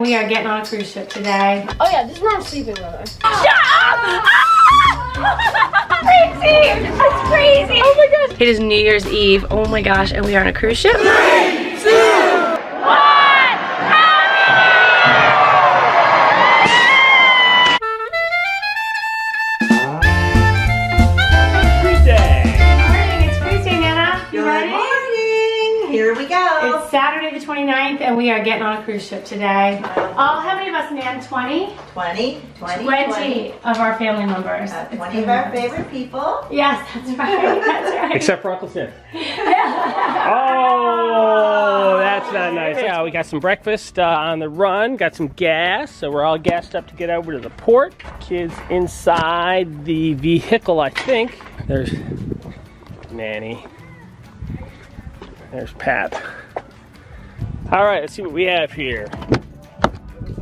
We are getting on a cruise ship today. Oh yeah, this is where I'm sleeping with. Shut up! Ah! crazy! That's crazy! Oh my gosh! It is New Year's Eve. Oh my gosh, and we are on a cruise ship. 29th, and we are getting on a cruise ship today. Oh, how many of us, Nan? 20? 20, 20, 20 of our family members. Uh, 20 of our favorite people. Yes, that's right. That's right. Except for Uncle Sam. Oh, that's not nice. Yeah, we got some breakfast uh, on the run, got some gas, so we're all gassed up to get over to the port. Kids inside the vehicle, I think. There's Nanny. There's Pat. All right, let's see what we have here.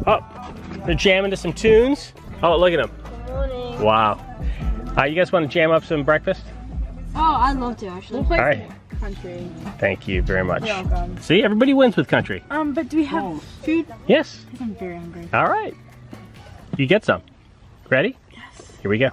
Oh, they're jamming to some tunes. Oh, look at them. Morning. Wow. Uh, you guys want to jam up some breakfast? Oh, I'd love to actually. All right. Country. Thank you very much. You're. See, everybody wins with country. Um, but do we have food? Yes. I'm very hungry. All right. You get some. Ready? Yes. Here we go.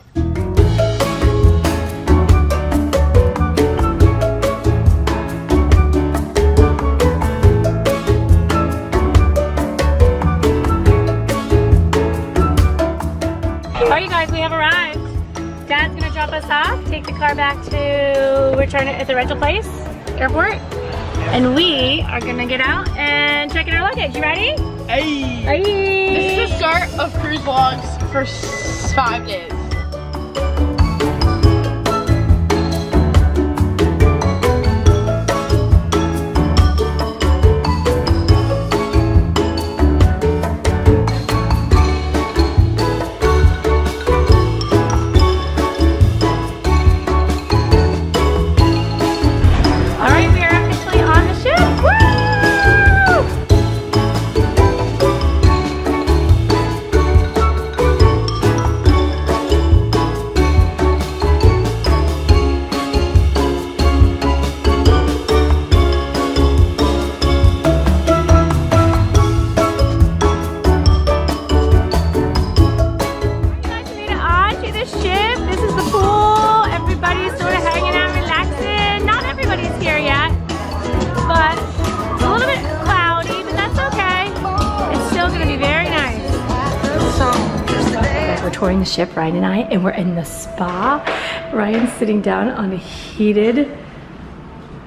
Dad's gonna drop us off, take the car back to, return it at the rental place, airport. And we are gonna get out and check in our luggage. You ready? Hey. This is the start of cruise vlogs for five days. Ryan and I, and we're in the spa. Ryan's sitting down on a heated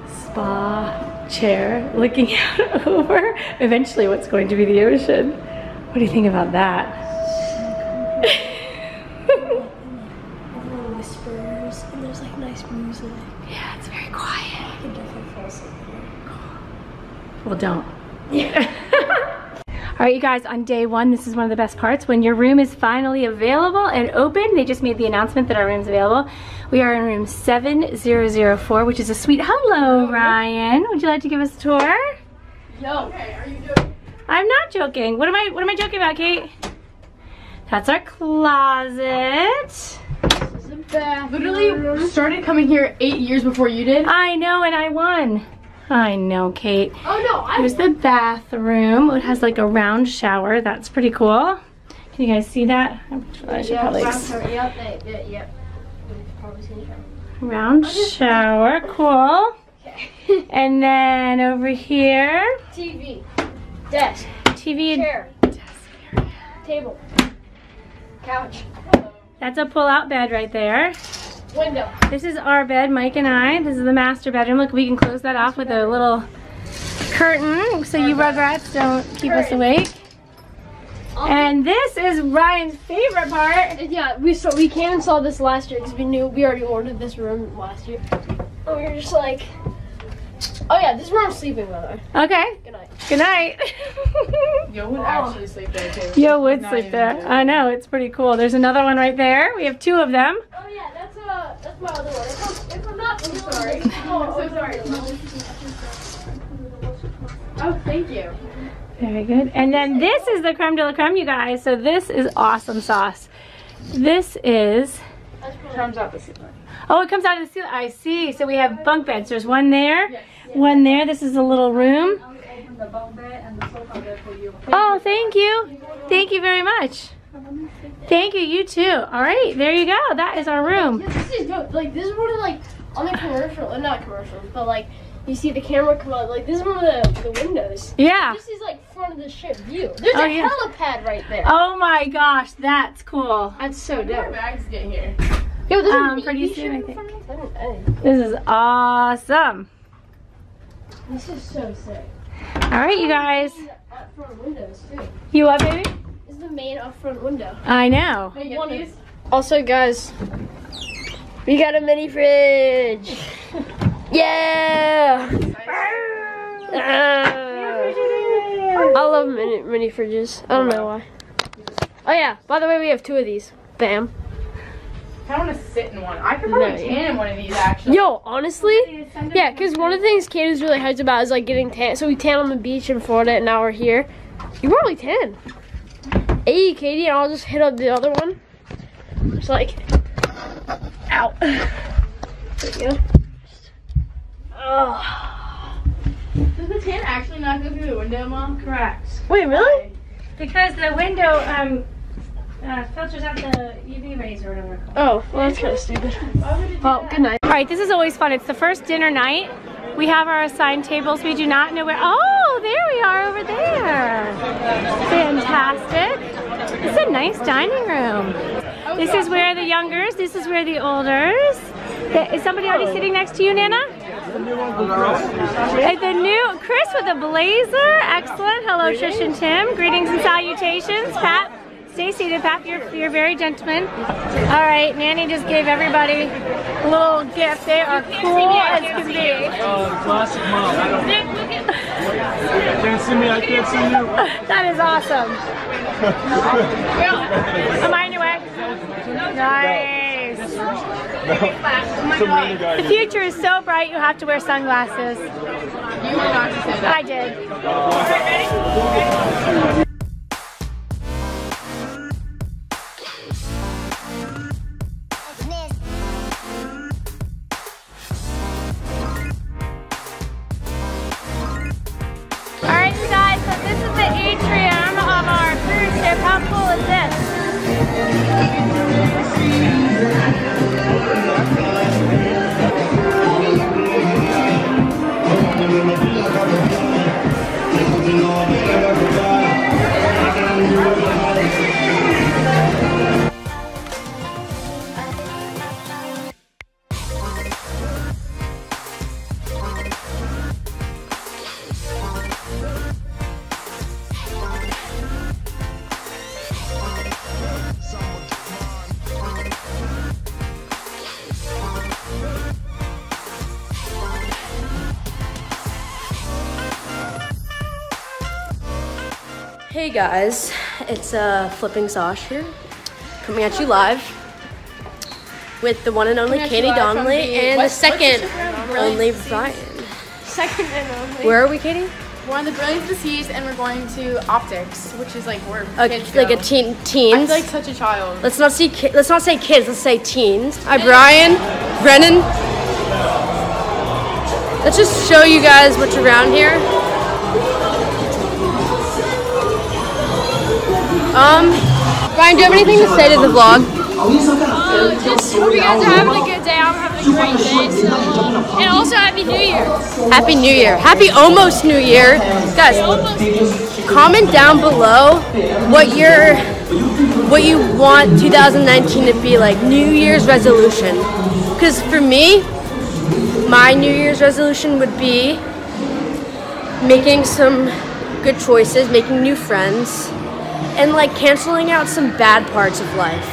spa chair, looking out over eventually what's going to be the ocean. What do you think about that? Whispers and there's like nice music. Yeah, it's very quiet. I can definitely fall asleep. Well, don't. Right, you guys, on day one, this is one of the best parts. When your room is finally available and open, they just made the announcement that our room's available. We are in room 7004, which is a suite. Hello, Ryan. Would you like to give us a tour? Yo. Okay, are you doing? I'm not joking. What am I what am I joking about, Kate? That's our closet. Literally started coming here eight years before you did. I know, and I won. I know, Kate. Oh no, I Here's the bathroom. It has like a round shower. That's pretty cool. Can you guys see that? I should probably ex- Yep, yep, yep, yep. Probably seen it. round shower. Cool. And then over here, TV, desk, TV. chair, table, couch, That's a pull-out bed right there. Window. This is our bed, Mike and I. This is the master bedroom. Look, we can close that off with a little curtain so you rugrats don't keep us awake. Um, and this is Ryan's favorite part. Yeah, we so we can install this last year because we knew we already ordered this room last year. And we were just like, oh yeah, this is where I'm sleeping by the way. Okay, Good night. good night. Yo would actually sleep there too. Yo would Not sleep there. joking. I know, it's pretty cool. There's another one right there. We have two of them. Oh yeah, that's that's my other one. If I'm, if I'm not, I'm sorry. Oh, I'm sorry. Oh, thank you. Very good. And then this is the creme de la creme, you guys. So this is awesome sauce. This is, It Comes out of the ceiling. oh, it comes out of the ceiling. I see. So we have bunk beds. There's one there, one there. This is a little room. the bunk bed and the sofa bed for you. Oh, thank you. Thank you very much. Thank you, you too. All right, there you go. That is our room. Yeah, this is dope. Like this is one of like on the commercial, uh, not commercials, but like you see the camera come out. Like this is one of the, the windows. Yeah. This is like front of the ship view. There's Oh, a yeah. helipad right there. Oh my gosh, that's cool. That's so Our dope. bags get here. Yo, there's Um, a pretty movie soon, I shoot think. in front of us? I didn't- I This is awesome. This is so sick. All right, you guys. The up front windows too. You what, baby? This is the main up front window. I know. Can you get One of- these? Also, guys, we got a mini fridge. yeah. Ah. I love mini mini fridges. I don't know why. Oh yeah. By the way, we have two of these. Bam. I don't want to sit in one. I could probably No. tan in one of these actually. Yo, honestly, yeah, because one of the things Kate is really hyped about is like getting tan. So we tan on the beach in Florida, and now we're here. You probably tan. Hey, Katie, and I'll just hit up the other one. It's like, ow. There you go. Oh. Does the tan actually not go through the window, Mom? Correct. Wait, really? Because the window um uh, filters out the UV rays or whatever. Oh, well, that's kind of stupid. Well, good night. All right, this is always fun. It's the first dinner night. We have our assigned tables. We do not know where. Oh, there we are over there. Fantastic. It's a nice dining room. This is where the youngers. This is where the olders. Is somebody already sitting next to you, Nana? Uh, The new Chris with a blazer. Excellent. Hello, Trish and Tim. Greetings and salutations. Pat, stay seated. Pat, you're, very gentleman. All right, Nanny just gave everybody a little gift. They are cool as can be. Classic mom. Can't see me, I can't see you. That is awesome. Am I in your way? Nice. Guy. The future is so bright you have to wear sunglasses. You were not to say that. I did. Hey guys, it's uh, Flipping Sosh here, coming at you live with the one and only Coming at you Katie Donnelly the- and what's- the second only Brian. Second and only. Where are we, Katie? We're on the Brilliance of the Seas and we're going to Optix, which is like where A, kids like go. a teen teens. I feel like such a child. let's not see. Ki- let's not say kids. Let's say teens. Hi, Brian, Brennan. Let's just show you guys what's around here. Um, Brian, do you have anything to say to the vlog? Just hope you guys are having a good day. I'm having a great day. So, and also Happy New Year. Happy New Year. Happy almost New Year. Guys, comment down below what your what you want 2019 to be like. New Year's resolution. Cuz for me, my New Year's resolution would be making some good choices, making new friends, and like canceling out some bad parts of life.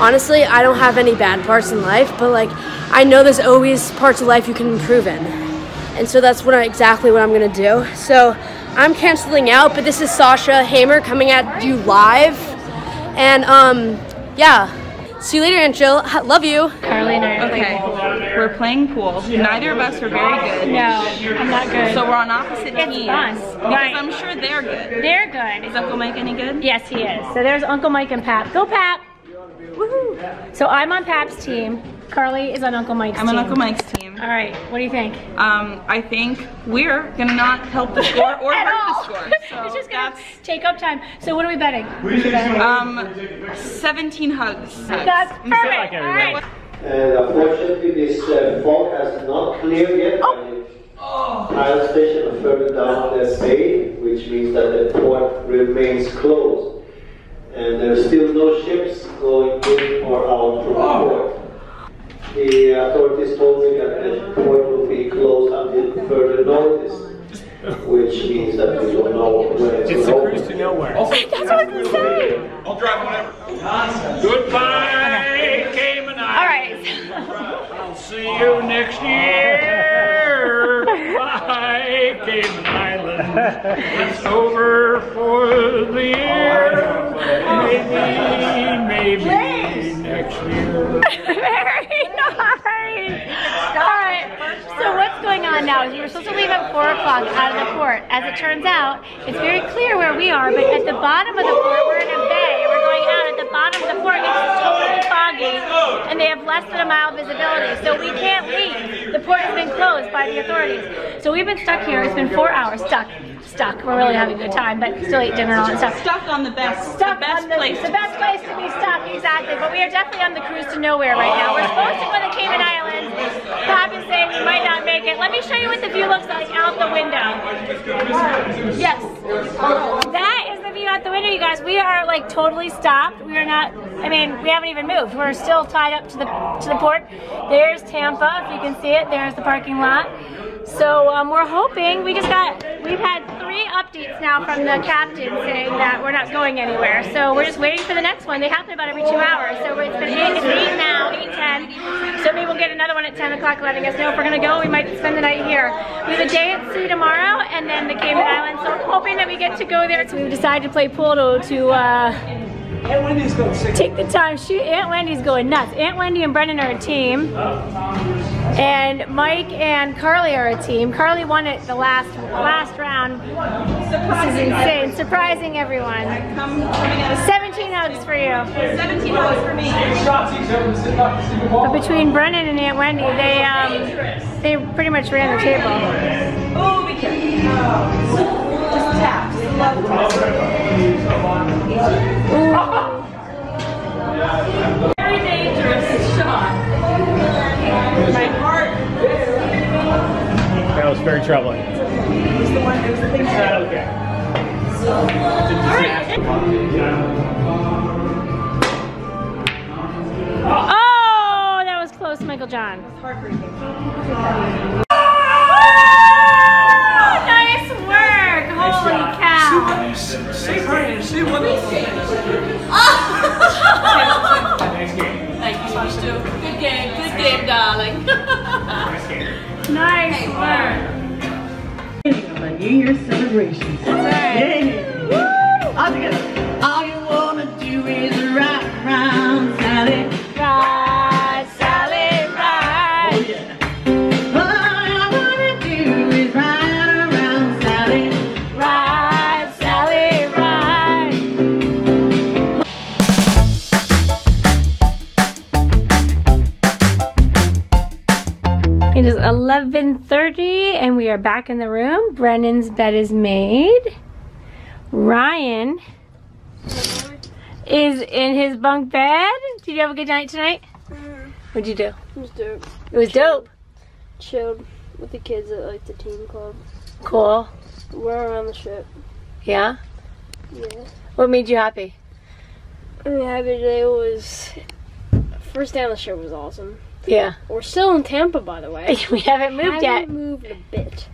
Honestly, I don't have any bad parts in life, but like I know there's always parts of life you can improve in. And so that's what I, exactly what I'm gonna do. So I'm canceling out, but this is Sasha Hamer coming at you live. And um, yeah. See you later, and Jill. Love you. Carly and I are Okay, we're playing pool. Neither of us are very good. No, I'm not good. So we're on opposite It's teams. fun. Because Right. I'm sure they're good. They're good. Is Uncle Mike any good? Yes, he is. So there's Uncle Mike and Pap. Go Pap! Woohoo! So I'm on Pap's team. Carly is on Uncle Mike's I'm team. on Uncle Mike's team. All right, what do you think? Um, I think we're gonna not help the score or hurt all. the score. So it's just gonna that's take up time. So what are we betting? um 17 hugs. That's perfect. All everybody. right. And unfortunately, this uh, fog has not cleared yet. Oh. And Isle station further down the bay, which means that the port remains closed. And there are still no ships going in or out from the port. The authorities told me that the port will be closed until further notice, which means that we don't know when it's It's the going to cruise to nowhere. That's what I was gonna say. I'll drive whatever. Goodbye, Cayman Islands. right. I'll see you next year. Bye, Cayman Islands. It's over for the year. Maybe, maybe next year. Very nice. All right. So what's going on now is we were supposed to leave at 4 o'clock out of the port. As it turns out, it's very clear where we are, but at the bottom of the port, we're in a bay. We're going out at the bottom of the port. It's totally foggy, and they have less than a mile visibility. So we can't leave. The port has been closed by the authorities. So we've been stuck here. It's been four hours stuck. Stuck. We're really having a good time, but still eat dinner and all that stuff Stuck on the best, stuck the best the, place. The best place to be stuck, exactly. But we are definitely on the cruise to nowhere right now. We're supposed to go to the Cayman Islands. Bob is saying we might not make it. Let me show you what the view looks like out the window. Yes. That is the view out the window, you guys. We are like totally stopped. We are not. I mean, we haven't even moved. We're still tied up to the to the port. There's Tampa, if you can see it. There's the parking lot. So um, we're hoping. We just got. We've had three updates now from the captain saying that we're not going anywhere. So we're just waiting for the next one. They happen about every two hours. So it's been eight, it's eight now, eight ten. So maybe we'll get another one at ten o'clock, letting us know if we're gonna go. We might spend the night here. We have a day at sea tomorrow, and then the Cayman Islands. So we're hoping that we get to go there. So we've decided to play pool to. to uh, Take the time. Shoot, Aunt Wendy's going nuts. Aunt Wendy and Brennan are a team. And Mike and Carly are a team. Carly won it the last last round. This is insane. Surprising everyone. 17 hugs for you. 17 hugs for me. But between Brennan and Aunt Wendy, they um they pretty much ran the table. Oh, be careful. Just tap. Dangerous That was very troubling. okay. Oh, that was close, Michael John. Oh, nice work! Holy cow! Say hi and see Thank you, you too. Good game, good game, darling. Nice work. New Year's celebrations. That's right. Yeah. All together. All you wanna do is ride around Sally. It is 11:30 and we are back in the room. Brennan's bed is made. Ryan is in his bunk bed. Did you have a good night tonight? Mm-hmm. What'd you do? It was dope. It was dope. Chilled with the kids at like the team club. Cool. We're around the ship. Yeah. Yeah. What made you happy? I mean, happy day was first day on the ship was awesome. Yeah. We're still in Tampa, by the way. we haven't moved yet. Haven't moved a bit.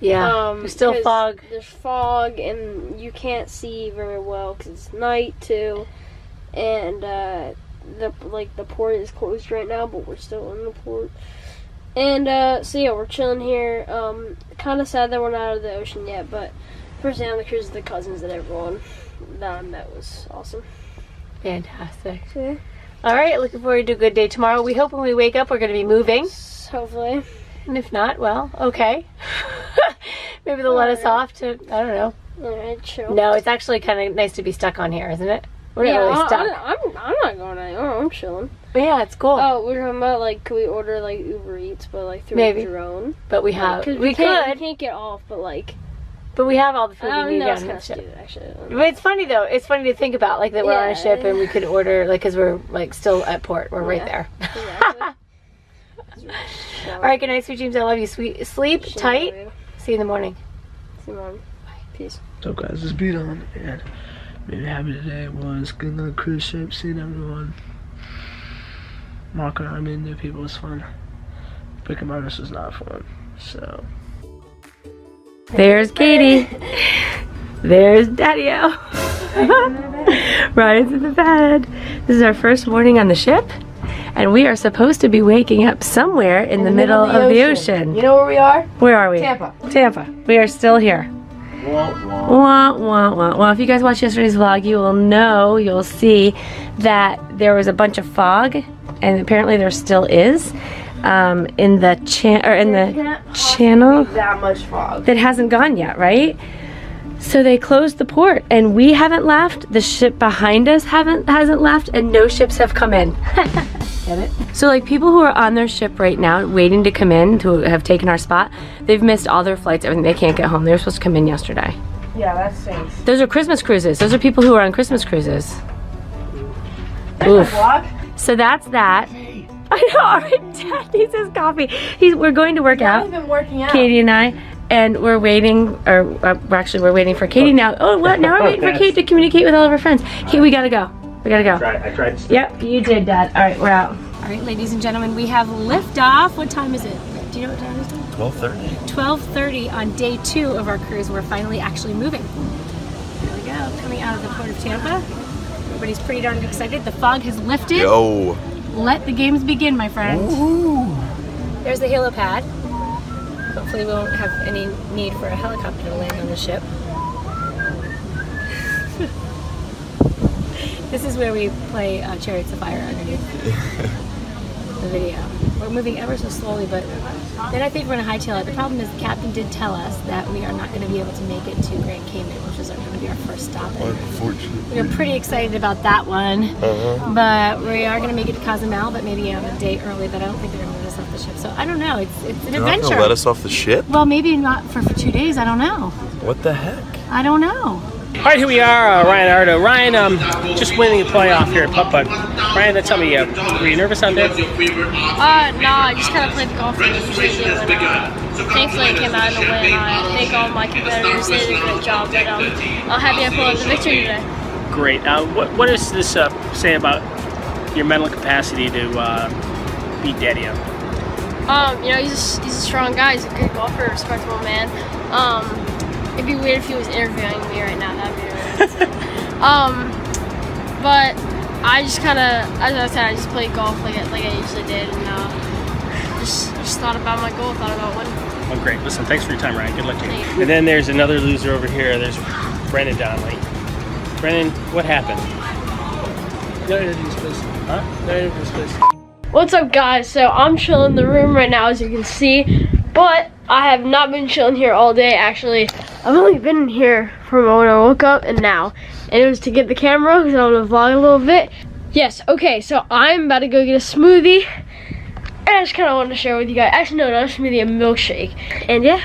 Yeah. Um, There's still fog. There's fog, and you can't see very well because it's night too. And uh, the like the port is closed right now, but we're still in the port. And uh, so yeah, we're chilling here. Um, kind of sad that we're not out of the ocean yet, but first day on the cruise, the cousins and everyone that I met was awesome. Fantastic. Yeah. All right, looking forward to a good day tomorrow. We hope when we wake up we're going to be moving. Hopefully. And if not, well, okay. Maybe they'll let us off to, I don't know. No, it's actually kind of nice to be stuck on here, isn't it? We're yeah, not really stuck. I, am I'm not going anywhere. Oh, I'm chilling. But yeah, it's cool. Oh, we're talking about like, could we order like Uber Eats, but like through Maybe. a drone? but we Like, have 'cause we, can't, could, We can't get off, but like, but we have all the food I we mean, need that's on the of ship. stupid, actually. But it's funny though. It's funny to think about, like that we're on a Yeah. ship and we could order, like, because we're like still at port. We're right there. All right. Good night, sweet dreams. I love you. Sweet sleep tight. See you in the morning. See you, Mom. Peace. So guys, it's beat on and maybe happy today was getting on a cruise ship, seeing everyone. Walking around meeting new people was fun. Picking artists was not fun. So There's Katie. There's Daddy O. Ryan's in the bed. This is our first morning on the ship, and we are supposed to be waking up somewhere in, the, middle, of the ocean. You know where we are? Where are we? Tampa. Tampa. We are still here. Wah, wah, wah. Well, if you guys watched yesterday's vlog, you will know, you'll see that there was a bunch of fog, and apparently there still is, um, in the chan or in the channel That much fog. that hasn't gone yet, right? So they closed the port, and we haven't left. The ship behind us haven't hasn't left, and no ships have come in. Get it? So like people who are on their ship right now, waiting to come in to have taken our spot, they've missed all their flights. Everything. They can't get home. They were supposed to come in yesterday. Yeah, that stinks. Those are Christmas cruises. Those are people who are on Christmas cruises. Oof. So that's that. I know. All right, Dad needs his coffee. He's. We're going to work out. Been working out. Katie and I, and we're waiting, or uh, actually we're waiting for Katie now. Oh, what? Now we're waiting for Kate to communicate with all of her friends. Kate, we gotta go. We gotta go. I tried to Yep, you did, Dad. All right, we're out. All right, ladies and gentlemen, we have liftoff. What time is it? Do you know what time it is? 12:30. 12:30 on day two of our cruise. We're finally actually moving. Here we go, coming out of the port of Tampa. Everybody's pretty darn excited. The fog has lifted. Yo. Let the games begin, my friends. There's the helipad. Hopefully we won't have any need for a helicopter to land on the ship. this is where we play uh, Chariots of Fire underneath the video. We're moving ever so slowly, but then I think we're going to hightail it. The problem is the captain did tell us that we are not going to be able to make it to Grand Cayman, which is going to be our first stop. Unfortunately. We're pretty excited about that one. Uh-huh. But we are going to make it to Cozumel, but maybe um, a day early. But I don't think they're going to let us off the ship. So I don't know. It's it's an They're adventure. let us off the ship? Well, maybe not for, for two days. I don't know. What the heck? I don't know. All right, here we are, uh, Ryan Ardo. Ryan, um, just winning a playoff here at Putt Putt. Ryan, tell me, uh, were you nervous out there? Uh, no, I just kind of played the golf like I usually do. And, uh, thankfully, I came out in the win. I think all my competitors did a good job, but um, I'm happy I pulled the victory today. Great. Uh, what, what does this uh, say about your mental capacity to uh, beat Daddy up? Um, you know, he's a, he's a strong guy. He's a good golfer, respectable man. Um, it'd be weird if he was interviewing me right now. That'd be weird. um, but I just kind of, as I said, I just played golf like I, like I usually did, and uh, just just thought about my goal, thought about winning. Oh, great. Listen, thanks for your time, Ryan. Good luck to you. And then there's another loser over here. There's Brennan Donnelly. Brennan, what happened? No interviews, please. Huh? No interviews, please. What's up, guys? So I'm chilling in the room right now, as you can see, but I have not been chilling here all day. Actually, I've only been here from when I woke up and now, and it was to get the camera because I want to vlog a little bit. Yes. Okay. So I'm about to go get a smoothie, and I just kind of wanted to share with you guys. Actually, no, not a smoothie, a milkshake. And yeah,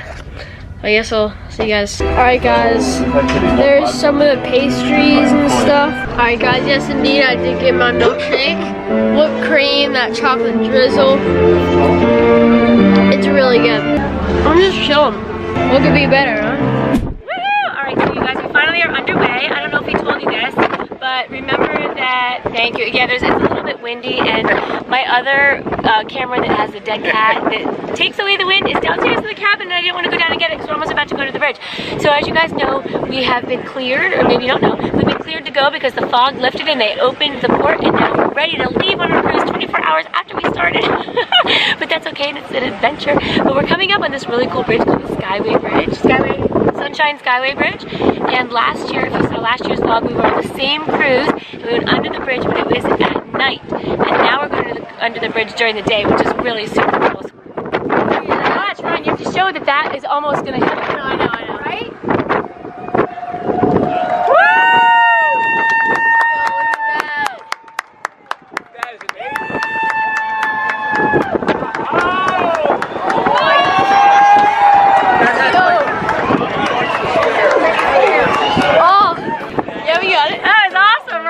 I guess I'll see you guys. All right, guys. There's some of the pastries and stuff. All right, guys. Yes, indeed, I did get my milkshake. Whipped cream, that chocolate drizzle. It's really good. I'm just chilling. What could be better, underway. I don't know if he told you this, but remember that, thank you. Yeah, there's, it's a little bit windy, and my other uh, camera that has the dead cat that takes away the wind is downstairs in the cabin, and I didn't want to go down and get it because we're almost about to go to the bridge. So as you guys know, we have been cleared, or maybe you don't know, we've been cleared to go because the fog lifted and they opened the port, and now we're ready to leave on our cruise 24 hours after we started. but that's okay, and it's an adventure. But we're coming up on this really cool bridge called the Skyway Bridge. Skyway, Sunshine Skyway Bridge. And last year, if you saw last year's vlog, we were on the same cruise, and we went under the bridge, but it was at night. And now we're going to the, under the bridge during the day, which is really super cool. So, Watch, Ryan, you have to show that that is almost going to hit. No, I know, I know. Right?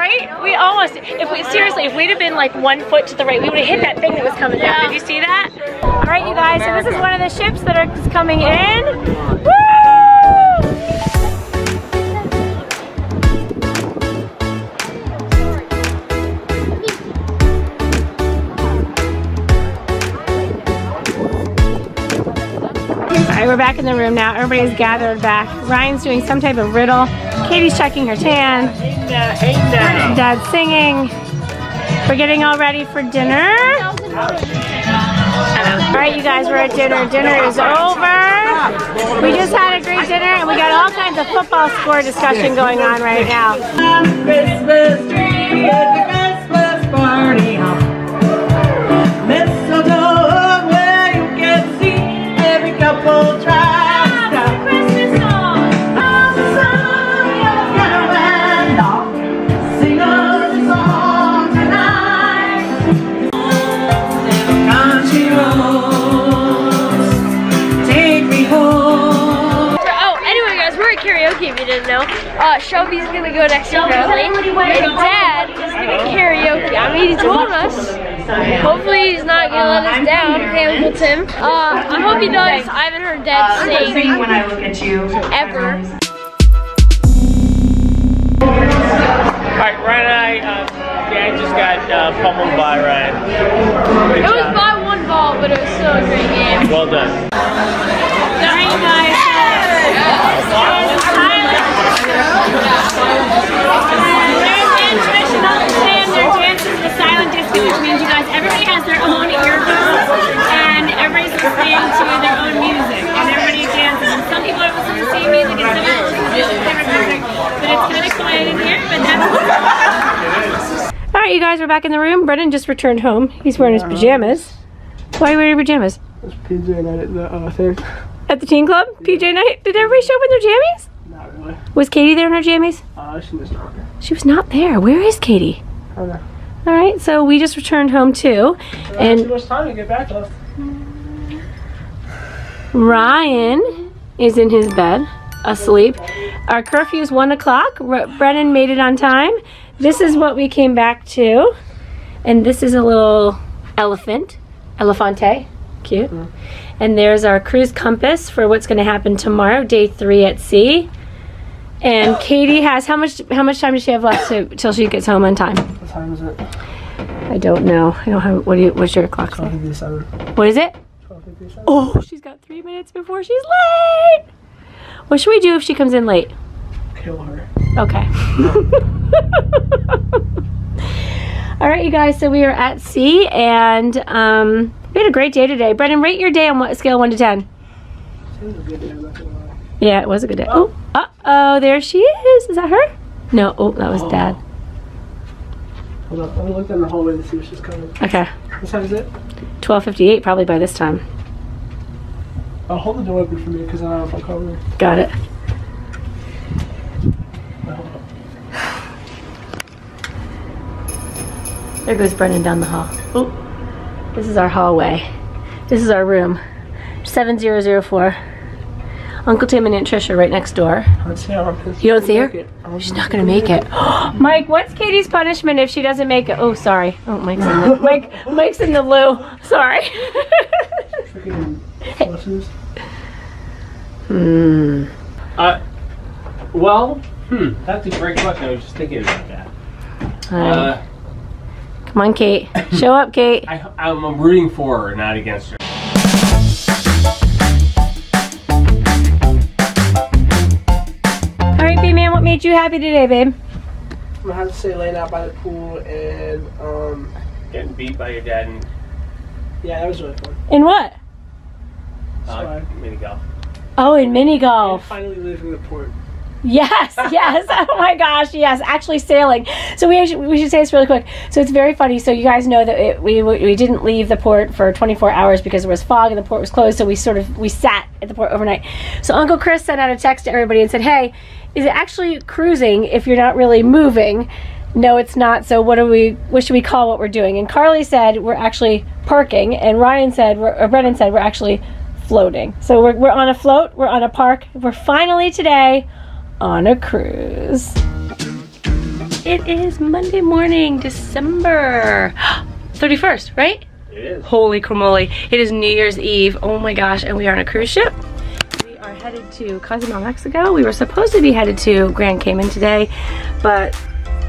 right? We almost, if we, seriously, if we'd have been like one foot to the right, we would have hit that thing that was coming down. Did you see that? All right, you guys, so this is one of the ships that are coming in. Woo! All right, we're back in the room now. Everybody's gathered back. Ryan's doing some type of riddle. Katie's checking her tan. Dad's singing. We're getting all ready for dinner. All right, you guys, we're at dinner. Dinner is over. We just had a great dinner, and we got all kinds of football score discussion going on right now. Christmas tree at the Christmas party. Mistletoe where you can see every couple tries karaoke if you didn't know. Uh, Shelby's gonna go next to Bradley, and Dad is gonna karaoke. I mean, he told us. Hopefully, he's not gonna let us down. Hey, Uncle Tim. Uh, I hope he does. I haven't heard Dad sing when I look at you. ever. All right, Ryan and I, uh, Dan just got uh, pummeled by Ryan. Good It was by one ball, but it was still a great game. Well done. All right, you guys. There's traditional standard dances the silent disco, which means you guys, everybody has their own earphones and everybody's listening to their own music and everybody dances. And some people are listening to the same music and some people are listening to different music, but it's kind of quiet in here, but that's All right, you guys, we're back in the room. Brennan just returned home. He's wearing his pajamas. Why are you wearing your pajamas? It's PJ night at the uh, thing. At the teen club? PJ night? Did everybody show up in their jammies? Not really. Was Katie there in her jammies? Uh, she was not. She was not there. Where is Katie? I don't know. All right, so we just returned home too, too and much time to get back to us. Ryan is in his bed, asleep. Our curfew is one o'clock. Brennan made it on time. This is what we came back to, and this is a little elephant, elefante, cute. And there's our cruise compass for what's going to happen tomorrow, day three at sea. And Katie has how much? How much time does she have left to, till she gets home on time? What time is it? I don't know. I don't have. What do you? What's your clock 12:57. What is it? 12:57. Oh, she's got three minutes before she's late. What should we do if she comes in late? Kill her. Okay. All right, you guys. So we are at sea, and um, we had a great day today. Brennan, rate your day on what scale one to ten? It was a good day, I'm not gonna lie. Yeah, it was a good day. Oh, uh oh, there she is. Is that her? No. Oh, that was Dad. Hold on, I'm gonna look down the hallway to see if she's coming. Okay. What time is it? Twelve fifty-eight, probably by this time. I'll hold the door open for me because I don't know if I'll cover her. Got it. There goes Brennan down the hall. Oh, this is our hallway. This is our room. 7004. Uncle Tim and Aunt Trisha right next door. I don't see her. You don't see her? She's not gonna make it. Mike, what's Katie's punishment if she doesn't make it? Oh, sorry. Oh, Mike's in the Mike. Mike's in the loo. Sorry. Hmm. Uh, well, hmm, that's a great question. I was just thinking about that. All right. Uh, Come on, Kate. Show up, Kate. I, I'm, I'm rooting for her, not against her. What made you happy today, babe? I'm gonna have to say laying out by the pool and um Getting beat by your dad and yeah, that was really fun. In what? uh, mini golf. Oh, in mini golf. And golf. finally leaving the port. Yes, yes. Oh my gosh, yes. Actually sailing. So we actually, we should say this really quick. So it's very funny. So you guys know that it, we we didn't leave the port for 24 hours because there was fog and the port was closed. So we sort of we sat at the port overnight. So Uncle Chris sent out a text to everybody and said, "Hey, is it actually cruising if you're not really moving?" No, it's not. So what do we? What should we call what we're doing? And Carly said we're actually parking, and Ryan said, or Brennan said we're actually floating. So we're we're on a float. We're on a park. We're finally today on a cruise. It is Monday morning, December 31st, right? It is. Holy cramoly. It is New Year's Eve. Oh my gosh, and we are on a cruise ship. We are headed to Cozumel, Mexico. We were supposed to be headed to Grand Cayman today, but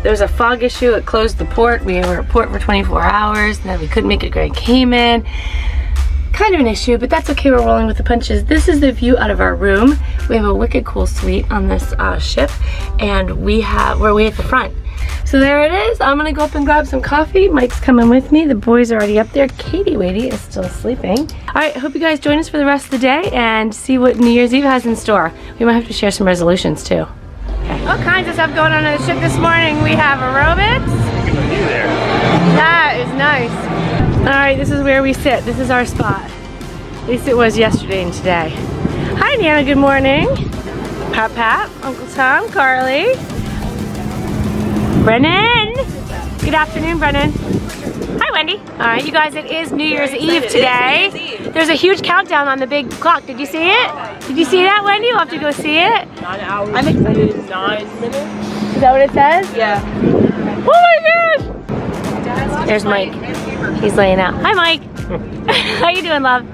there was a fog issue. It closed the port. We were at port for 24 hours, and then we couldn't make it to Grand Cayman. Kind of an issue, but that's okay. We're rolling with the punches. This is the view out of our room. We have a wicked cool suite on this uh, ship, and we have, we're way at the front. So there it is. I'm gonna go up and grab some coffee. Mike's coming with me. The boys are already up there. Katie Wadey is still sleeping. All right, hope you guys join us for the rest of the day and see what New Year's Eve has in store. We might have to share some resolutions too. All kinds of stuff going on on the ship this morning. We have aerobics. That is nice. All right, this is where we sit. This is our spot. At least it was yesterday and today. Hi, Nana. Good morning. Pat Pat, Uncle Tom, Carly. Brennan. Good afternoon, Brennan. Hi, Wendy. All right, you guys, it is New Year's Eve today. There's a huge countdown on the big clock. Did you see it? Did you see that, Wendy? We'll have to go see it. Nine hours, I think nine minutes. Is that what it says? Yeah. Oh my gosh! There's Mike. He's laying out. Hi, Mike. How you doing, love?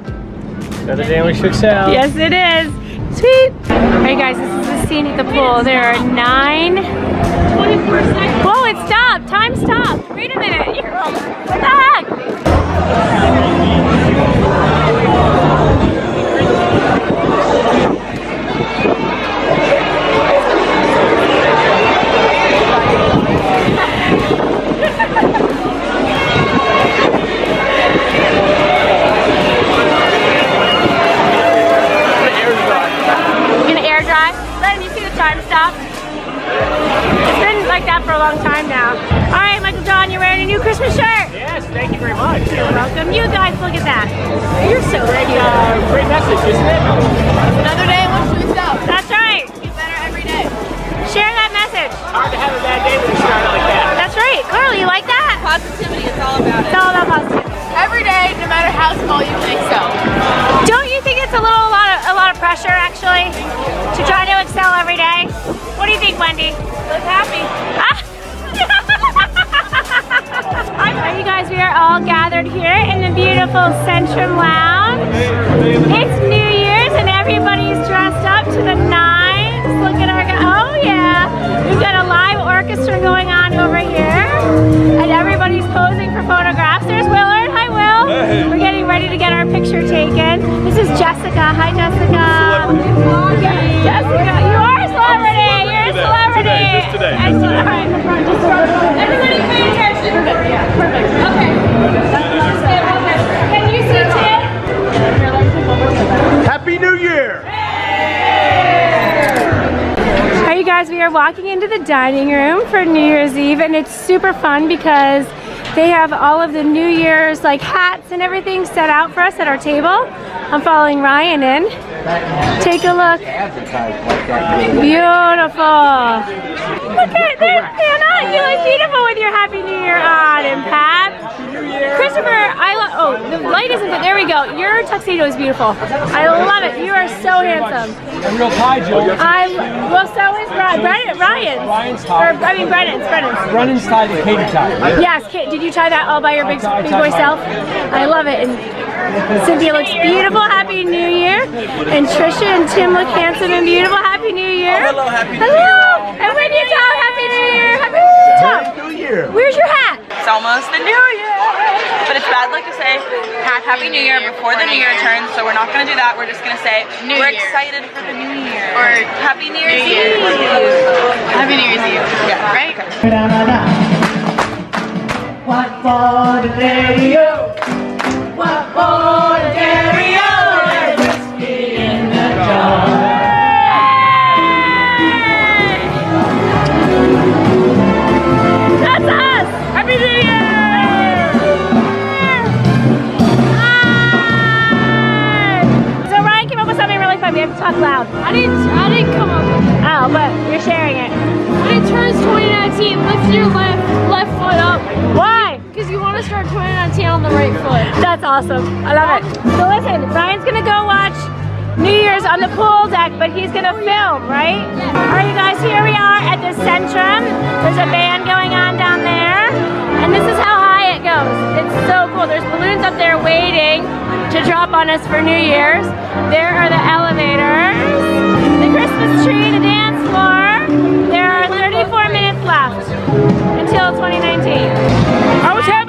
Another day we shook sail. Yes, it is. Sweet. All right, guys, this is the scene at the pool. There are nine. 24 seconds. Whoa, it stopped. Time stopped. Wait a minute. What the heck? Like that for a long time now. All right, Michael John, you're wearing a new Christmas shirt. Yes, thank you very much. You're welcome. You guys, look at that. You're so Great, cute. uh, great message, isn't it? Another day, one shoot stuff. That's right. Get better every day. Share that message. Hard to have a bad day when you start like that. That's right. Carly, you like that? Positivity, it's all about it. It's all about positivity. Every day, no matter how small you think so. Don't you think it's a little a lot of a lot of pressure actually to try to excel every day? What do you think, Wendy? Look happy. Alright, you guys, we are all gathered here in the beautiful Centrum Lounge. It's New Year's and everybody's dressed up to the nines. Look at our. Oh yeah. We've got a live orchestra going on over here. And everybody's posing for photographs. There's Willard. Hi Will. We're getting ready to get our picture taken. This is Jessica. Hi Jessica. Jessica, you Today, just today, just today. All right, in the front, just Everybody pay attention. Yeah, perfect. Okay. Can you see Tim? Happy New Year! Alright you guys, we are walking into the dining room for New Year's Eve and it's super fun because they have all of the New Year's like hats and everything set out for us at our table. I'm following Ryan in. Take a look. Beautiful. Look at there's Hannah. You look beautiful with your Happy New Year on and Pat. Christopher, I love, oh, the light isn't good. There we go. Your tuxedo is beautiful. I love it. You are so handsome. A real tie, Joe. I well, so is Ryan. Brennan, Ryan's. Ryan's Or tie. I mean, Brennan's. Brennan's. Brennan's tie to Katie tie. Yes. Kate, did you tie that all by your big, big boy self? I love it. And Cynthia looks beautiful. Happy New Year. And Trisha and Tim look handsome and beautiful. Happy New Year. Oh, hello, Happy New Hello. Year. And when you Tom, Happy New Year. Happy Tom. New Year! Where's your hat? It's almost the new year. But it's bad luck to say Happy New Year before the New Year turns, so we're not going to do that. We're just going to say New we're Year. excited for the New Year. Or Happy New Year's New Year. Eve. Happy New Year's Eve. Yeah. Right? What for the radio? Talk loud. I didn't. I didn't come up with it. Oh, but you're sharing it. When it turns 2019, lift your left left foot up. Why? Because you want to start 2019 on the right foot. That's awesome. I love it. So listen, Ryan's gonna go watch New Year's on the pool deck, but he's gonna oh, film, right? Yes. All right, you guys, here we are at the Centrum. There's a band going on down there, and this is how high it goes. It's so cool. There's balloons up there waiting to drop on us for New Year's. There are the elevators, the Christmas tree, the dance floor. There are 34 minutes left until 2019. Oh, what's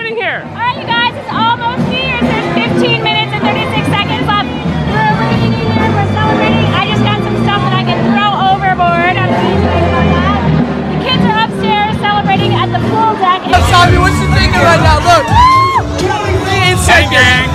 right now? Look. Insane gang.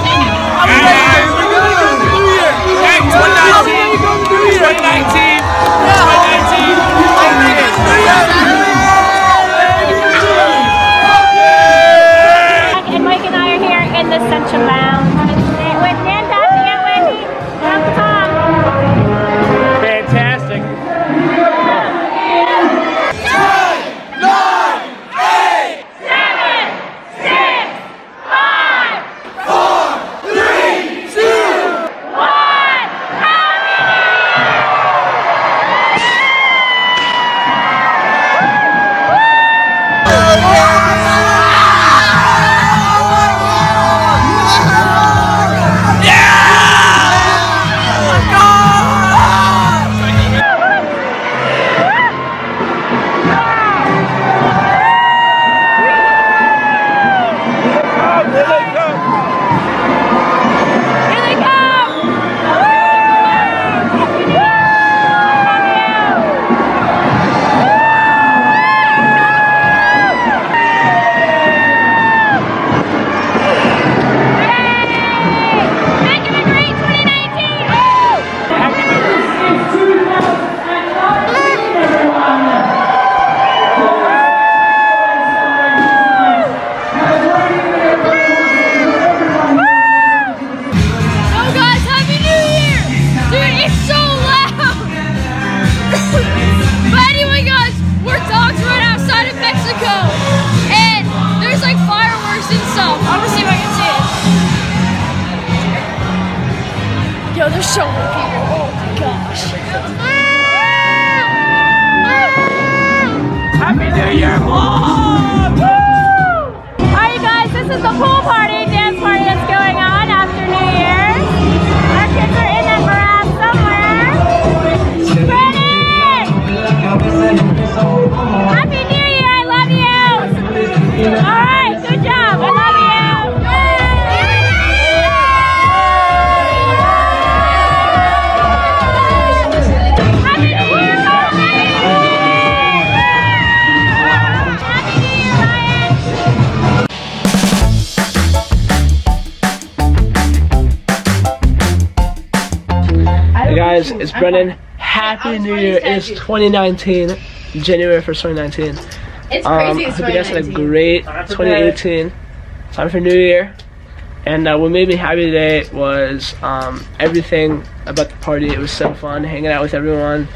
2019, January 1st, 2019. It's Um, crazy I hope you guys had a great 2018. Time for New Year. And uh, what made me happy today was um, everything about the party. It was so fun hanging out with everyone,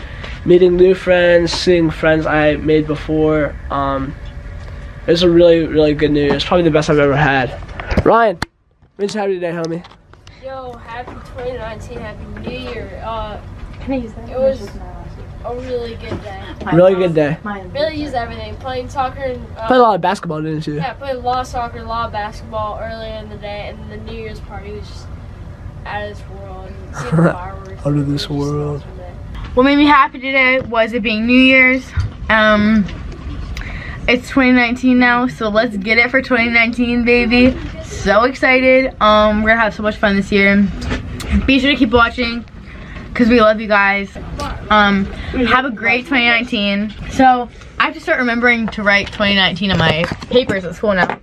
meeting new friends, seeing friends I made before. Um, it was a really, really good New Year. It's probably the best I've ever had. Ryan, what's happy today, homie? Yo, happy 2019, happy New Year. Uh, Can I use that? it was a really good day. Really good day. Really used everything. Playing soccer and uh, Played a lot of basketball, didn't you? Yeah, played a lot of soccer, a lot of basketball earlier in the day, and the New Year's party was just out of this world. And seeing fireworks. Out of this world. What made me happy today was it being New Year's. Um, it's 2019 now, so let's get it for 2019, baby. So excited. Um, we're gonna have so much fun this year. Be sure to keep watching, cause we love you guys. Um, have a great 2019. So I have to start remembering to write 2019 on my papers at school now.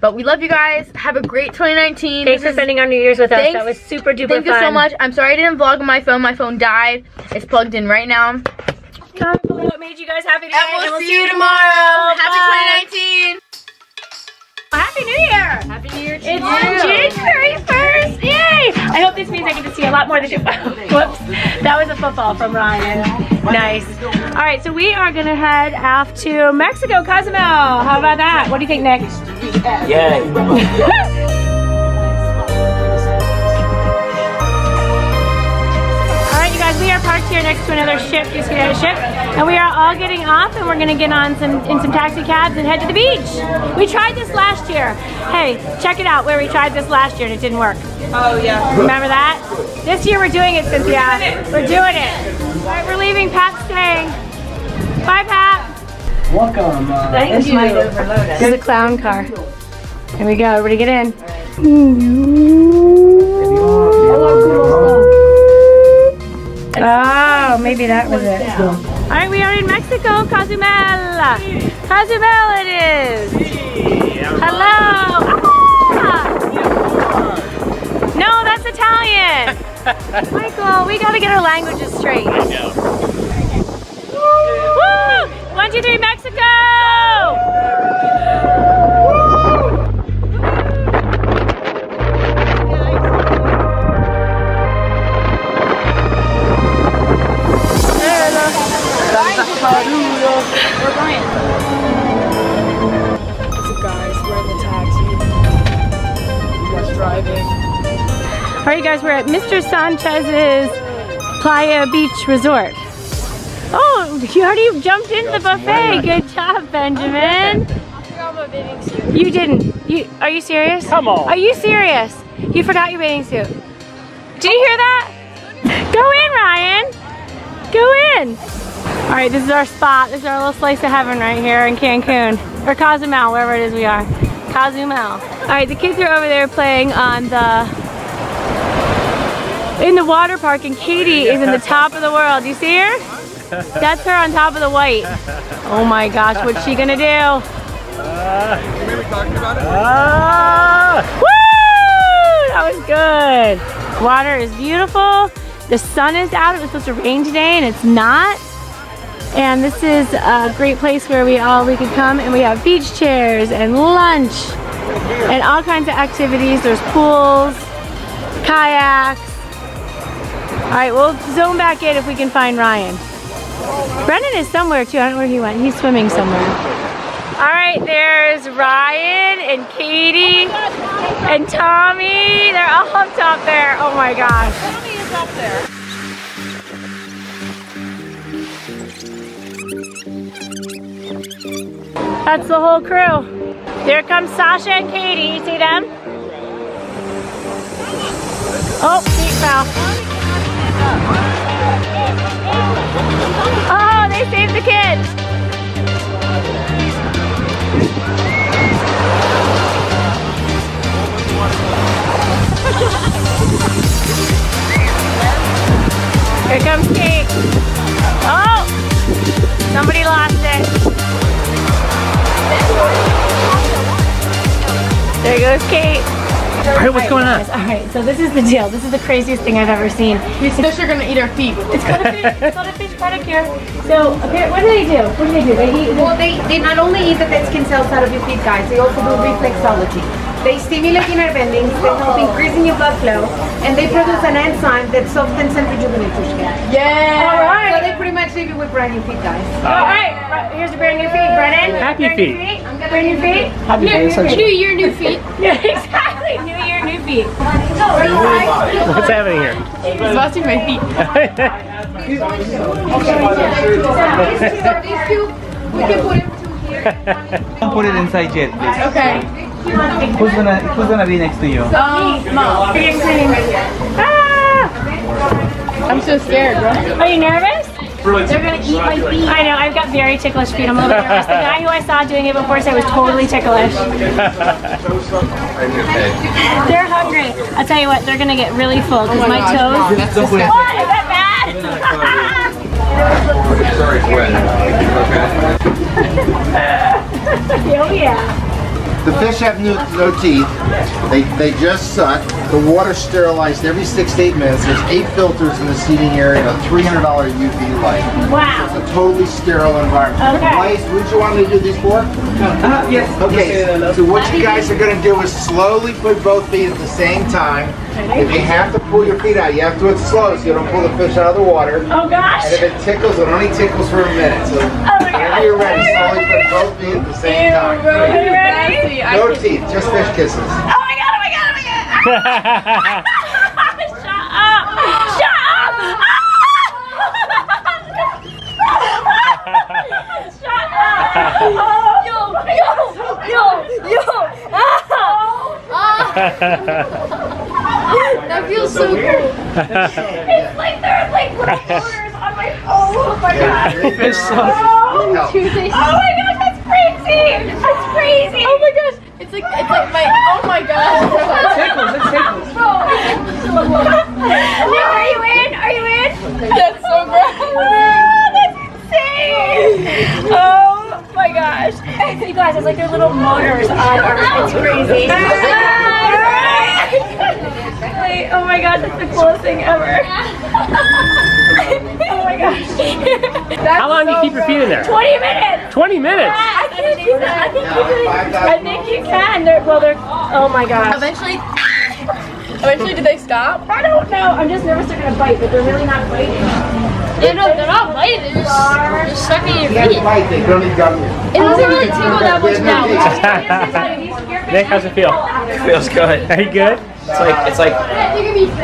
But we love you guys. Have a great 2019. Thanks for spending our New Year's with us. Thanks. That was super duper Thank you so much. I'm sorry I didn't vlog on my phone. My phone died. It's plugged in right now. Comment below what made you guys happy today. And we'll see you tomorrow. Happy 2019. Happy New Year! Happy New Year to It's you. January 1st! Yay! I hope this means I get to see a lot more than you. Whoops. That was a football from Ryan. Nice. All right, so we are going to head off to Mexico, Cozumel. How about that? What do you think, Nick? Yeah. we are parked here next to another ship, you see that ship, and we are all getting off and we're gonna get on some in some taxi cabs and head to the beach. We tried this last year. Hey, check it out where we tried this last year and it didn't work. Oh yeah. Remember that? This year we're doing it, Cynthia. We're doing it. All right, we're leaving. Pat's staying. Bye, Pat. Welcome. Uh, Thank you. This is a clown car. Here we go. Everybody get in. Oh, maybe that was it. All right, we are in Mexico, Cozumel. Cozumel it is. Hello. Ah! No, that's Italian. Michael, we gotta get our languages straight. Woo! One, two, three, Mexico! Guys, we're in the taxi. You guys driving. All right, guys, we're at Mr. Sanchez's Playa Beach Resort. Oh, you already jumped into the buffet. Good job, Benjamin. You didn't. You are you serious? Come on. Are you serious? You forgot your bathing suit. Did you hear that? Go in, Ryan. Go in. All right, this is our spot. This is our little slice of heaven right here in Cancun. Or Cozumel, wherever it is we are. Cozumel. All right, the kids are over there playing on the in the water park and Katie is in the top of the world. You see her? That's her on top of the white. Oh my gosh, what's she gonna do? Woo! That was good. Water is beautiful. The sun is out. It was supposed to rain today and it's not. And this is a great place where we all we could come and we have beach chairs and lunch and all kinds of activities. There's pools, kayaks. All right, we'll zone back in if we can find Ryan. Brennan is somewhere too. I don't know where he went. He's swimming somewhere. All right, there's Ryan and Katie and Tommy. They're all up top there. Oh my gosh. Tommy is up there. That's the whole crew. There comes Sasha and Katie. You see them? Oh, feet fell. Oh, they saved the kids. Here comes Kate. Oh, somebody lost it. There goes Kate. All right, what's going on? All right, so this is the deal. This is the craziest thing I've ever seen. These fish are gonna eat our feet. It's called a fish, it's called a fish pedicure. So, okay, what do they do? What do they do? They eat. Well, they, they not only eat the dead skin cells out of your feet, guys, they also do reflexology. They stimulate inner bendings, they help increasing your blood flow, and they produce an enzyme that softens and rejuvenates your skin. Yeah. All right. So they pretty much leave you with brand new feet, guys. All right, right, here's a brand new feet, Brennan. Happy brand feet. New feet. Brand new feet. Happy New- day, new sunshine. feet. New year, new feet. yeah, exactly. New year, new feet. What's happening here? He's watching my feet. These two, we can put them. Don't put it inside yet, please. Okay. Who's gonna Who's gonna be next to you? Um, mom. Ah! I'm so scared, bro. Are you nervous? They're gonna eat my feet. I know, I've got very ticklish feet. I'm a little bit nervous. The guy who I saw doing it before said it was totally ticklish. They're hungry. I'll tell you what, they're gonna get really full because oh my, toes. That's the way. What? Is that bad? oh yeah. The fish have no, no teeth. They, they just suck. The water's sterilized every six to eight minutes. There's eight filters in the seating area, a $300 UV light. Wow. It's a totally sterile environment. Okay. Blaze, what did you want me to do these for? Uh, yes. Okay, so what you guys are going to do is slowly put both feet at the same time. If you have to pull your feet out, you have to do it slow so you don't pull the fish out of the water. Oh gosh. And if it tickles, it only tickles for a minute. So whenever you're ready, slowly put both feet at the same time. Are you ready? you. No I teeth, just fish kisses. Oh my god, oh my god, oh my god. Ah! Shut up! Shut up! Ah! Shut up! Yo, yo, yo, yo! that feels so cool. it's like there's like little motors on my phone. Oh my god. It's so. Oh, oh my god crazy. That's crazy. Oh my gosh. It's like it's like my oh my gosh. Tickles, it tickles. Nick, are you in? Are you in? That's so gross. Oh, that's insane. Oh my gosh. You guys, it's like their little motors on our, it's crazy. Wait, oh my gosh, that's the coolest thing ever. Oh my gosh. How long do you keep your feet in there? 20 minutes. 20 minutes. I can't keep it. I think you can. I think you can. They're, well, they're, oh my gosh. Eventually Eventually do they stop? I don't know. I'm just nervous they're gonna bite, but they're really not biting. Yeah, no, they're not biting. They're just, they're stuck in your feet. they don't eat It doesn't really tingle that much now. Nick, how's it feel? Feels good. Are you good? It's like it's like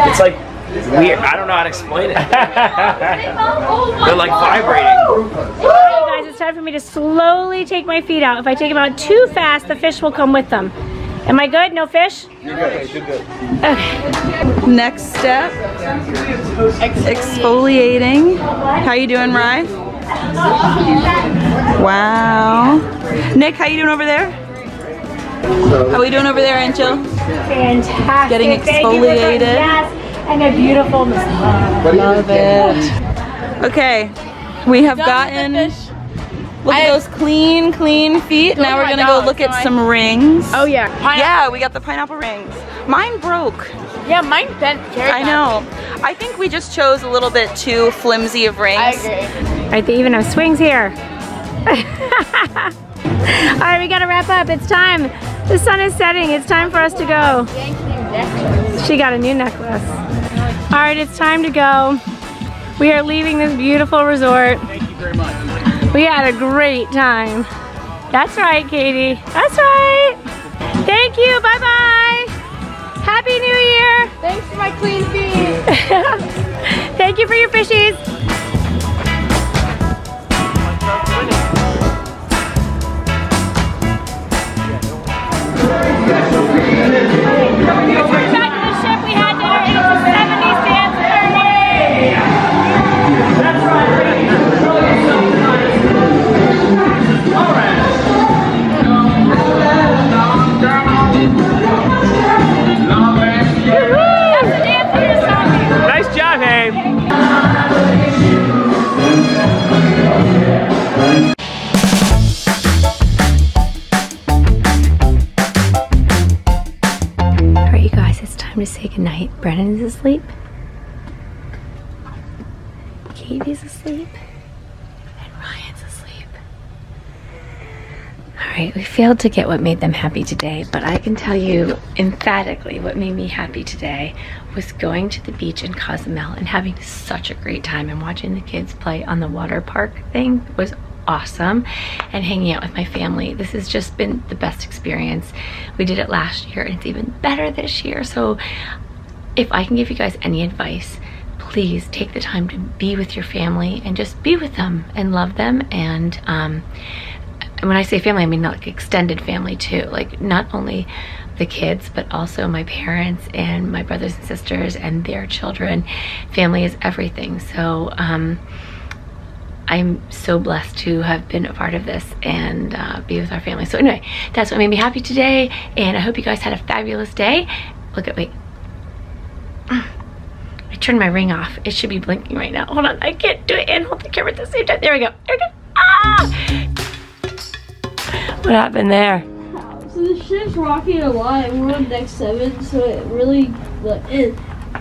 it's like weird. I don't know how to explain it. They're like vibrating. Alright guys, it's time for me to slowly take my feet out. If I take them out too fast, the fish will come with them. Am I good? No fish? You're good. You're good. Okay. Next step, exfoliating. How you doing, Rye? Wow. Nick, how you doing over there? How we doing over there, Angel? Fantastic. Getting Thank you for exfoliated. Yes, and a beautiful massage. Love it. Okay, we have gotten. Look at those clean, clean feet. Now we're gonna go look at some rings. Oh yeah. Yeah, we got the pineapple rings. Mine broke. Yeah, mine bent very I know. I think we just chose a little bit too flimsy of rings. I agree. All right, they even have swings here. All right, we gotta wrap up. It's time. The sun is setting. It's time for us to go. She got a new necklace. All right, it's time to go. We are leaving this beautiful resort. Thank you very much. We had a great time. That's right, Katie. That's right. Thank you. Bye bye. Happy New Year. Thanks for my clean feet. Thank you for your fishies. We're back say goodnight. Is asleep. Katie's asleep. And Ryan's asleep. All right, we failed to get what made them happy today, but I can tell you emphatically what made me happy today was going to the beach in Cozumel and having such a great time and watching the kids play on the water park thing was awesome and hanging out with my family. This has just been the best experience. We did it last year and it's even better this year. So if I can give you guys any advice, please take the time to be with your family and just be with them and love them. And um, when I say family, I mean like extended family too. Like not only the kids, but also my parents and my brothers and sisters and their children. Family is everything. So um, I'm so blessed to have been a part of this and uh, be with our family. So anyway, that's what made me happy today. And I hope you guys had a fabulous day. Look at, wait. I turned my ring off. It should be blinking right now. Hold on, I can't do it and hold the camera at the same time. There we go. There we go. Ah! What happened there? So the ship's rocking a lot, we're on deck seven, so it really like it.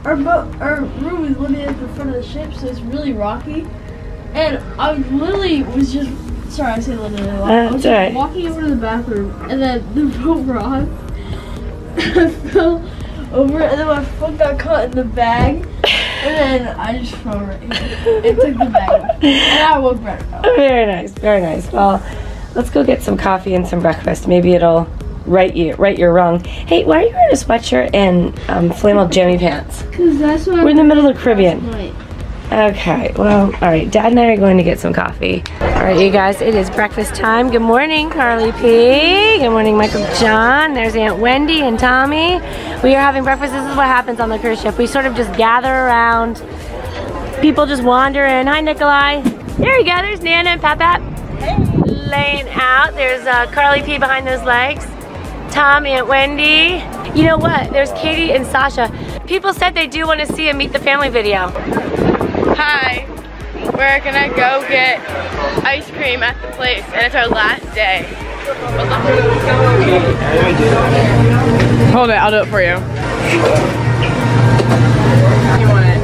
Our boat, our room is looking at the front of the ship, so it's really rocky. And I literally was just sorry, I say literally. a lot. I was alright. walking over to the bathroom, and then the boat rocked. I fell over, and then my foot got caught in the bag, and then I just fell right here. It took the bag, and I woke right up. Very nice, very nice. Well, let's go get some coffee and some breakfast. Maybe it'll right you right your wrong. Hey, why are you wearing a sweatshirt and um, flannel jammy pants? Cause that's what We're in the middle of the Caribbean. Okay, well, all right. Dad and I are going to get some coffee. All right, you guys, it is breakfast time. Good morning, Carly P. Good morning, my John. There's Aunt Wendy and Tommy. We are having breakfast. This is what happens on the cruise ship. We sort of just gather around. People just wander in. Hi, Nikolai. There you go. There's Nana and Pap Hey. Laying out. There's uh, Carly P behind those legs. Tom, Aunt Wendy. You know what? There's Katie and Sasha. People said they do want to see a Meet the Family video. Hi. We're gonna go get ice cream at the place, and it's our last day. Hold it, I'll do it for you. You want it?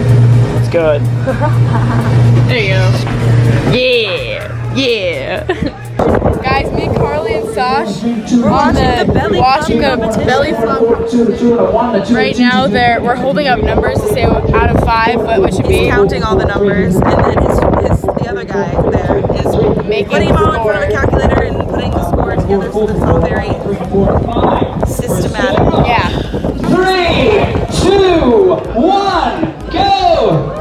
It's good. There you go. Yeah, yeah. Guys, me, Carly, and Sash are on the, watching the belly flop. Right now, they're we're holding up numbers to say out of five what it should be. He's counting all the numbers, and then his, his the other guy there is Making putting them all in front of a calculator and putting the score together, so it's all very systematic. Yeah. Three, two, one, go!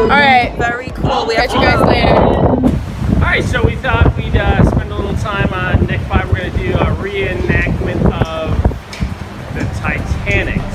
All right. Very cool. We you guys. All right, so we thought we'd uh, spend a little time on Nick 5. We're to do a reenactment of the Titanic.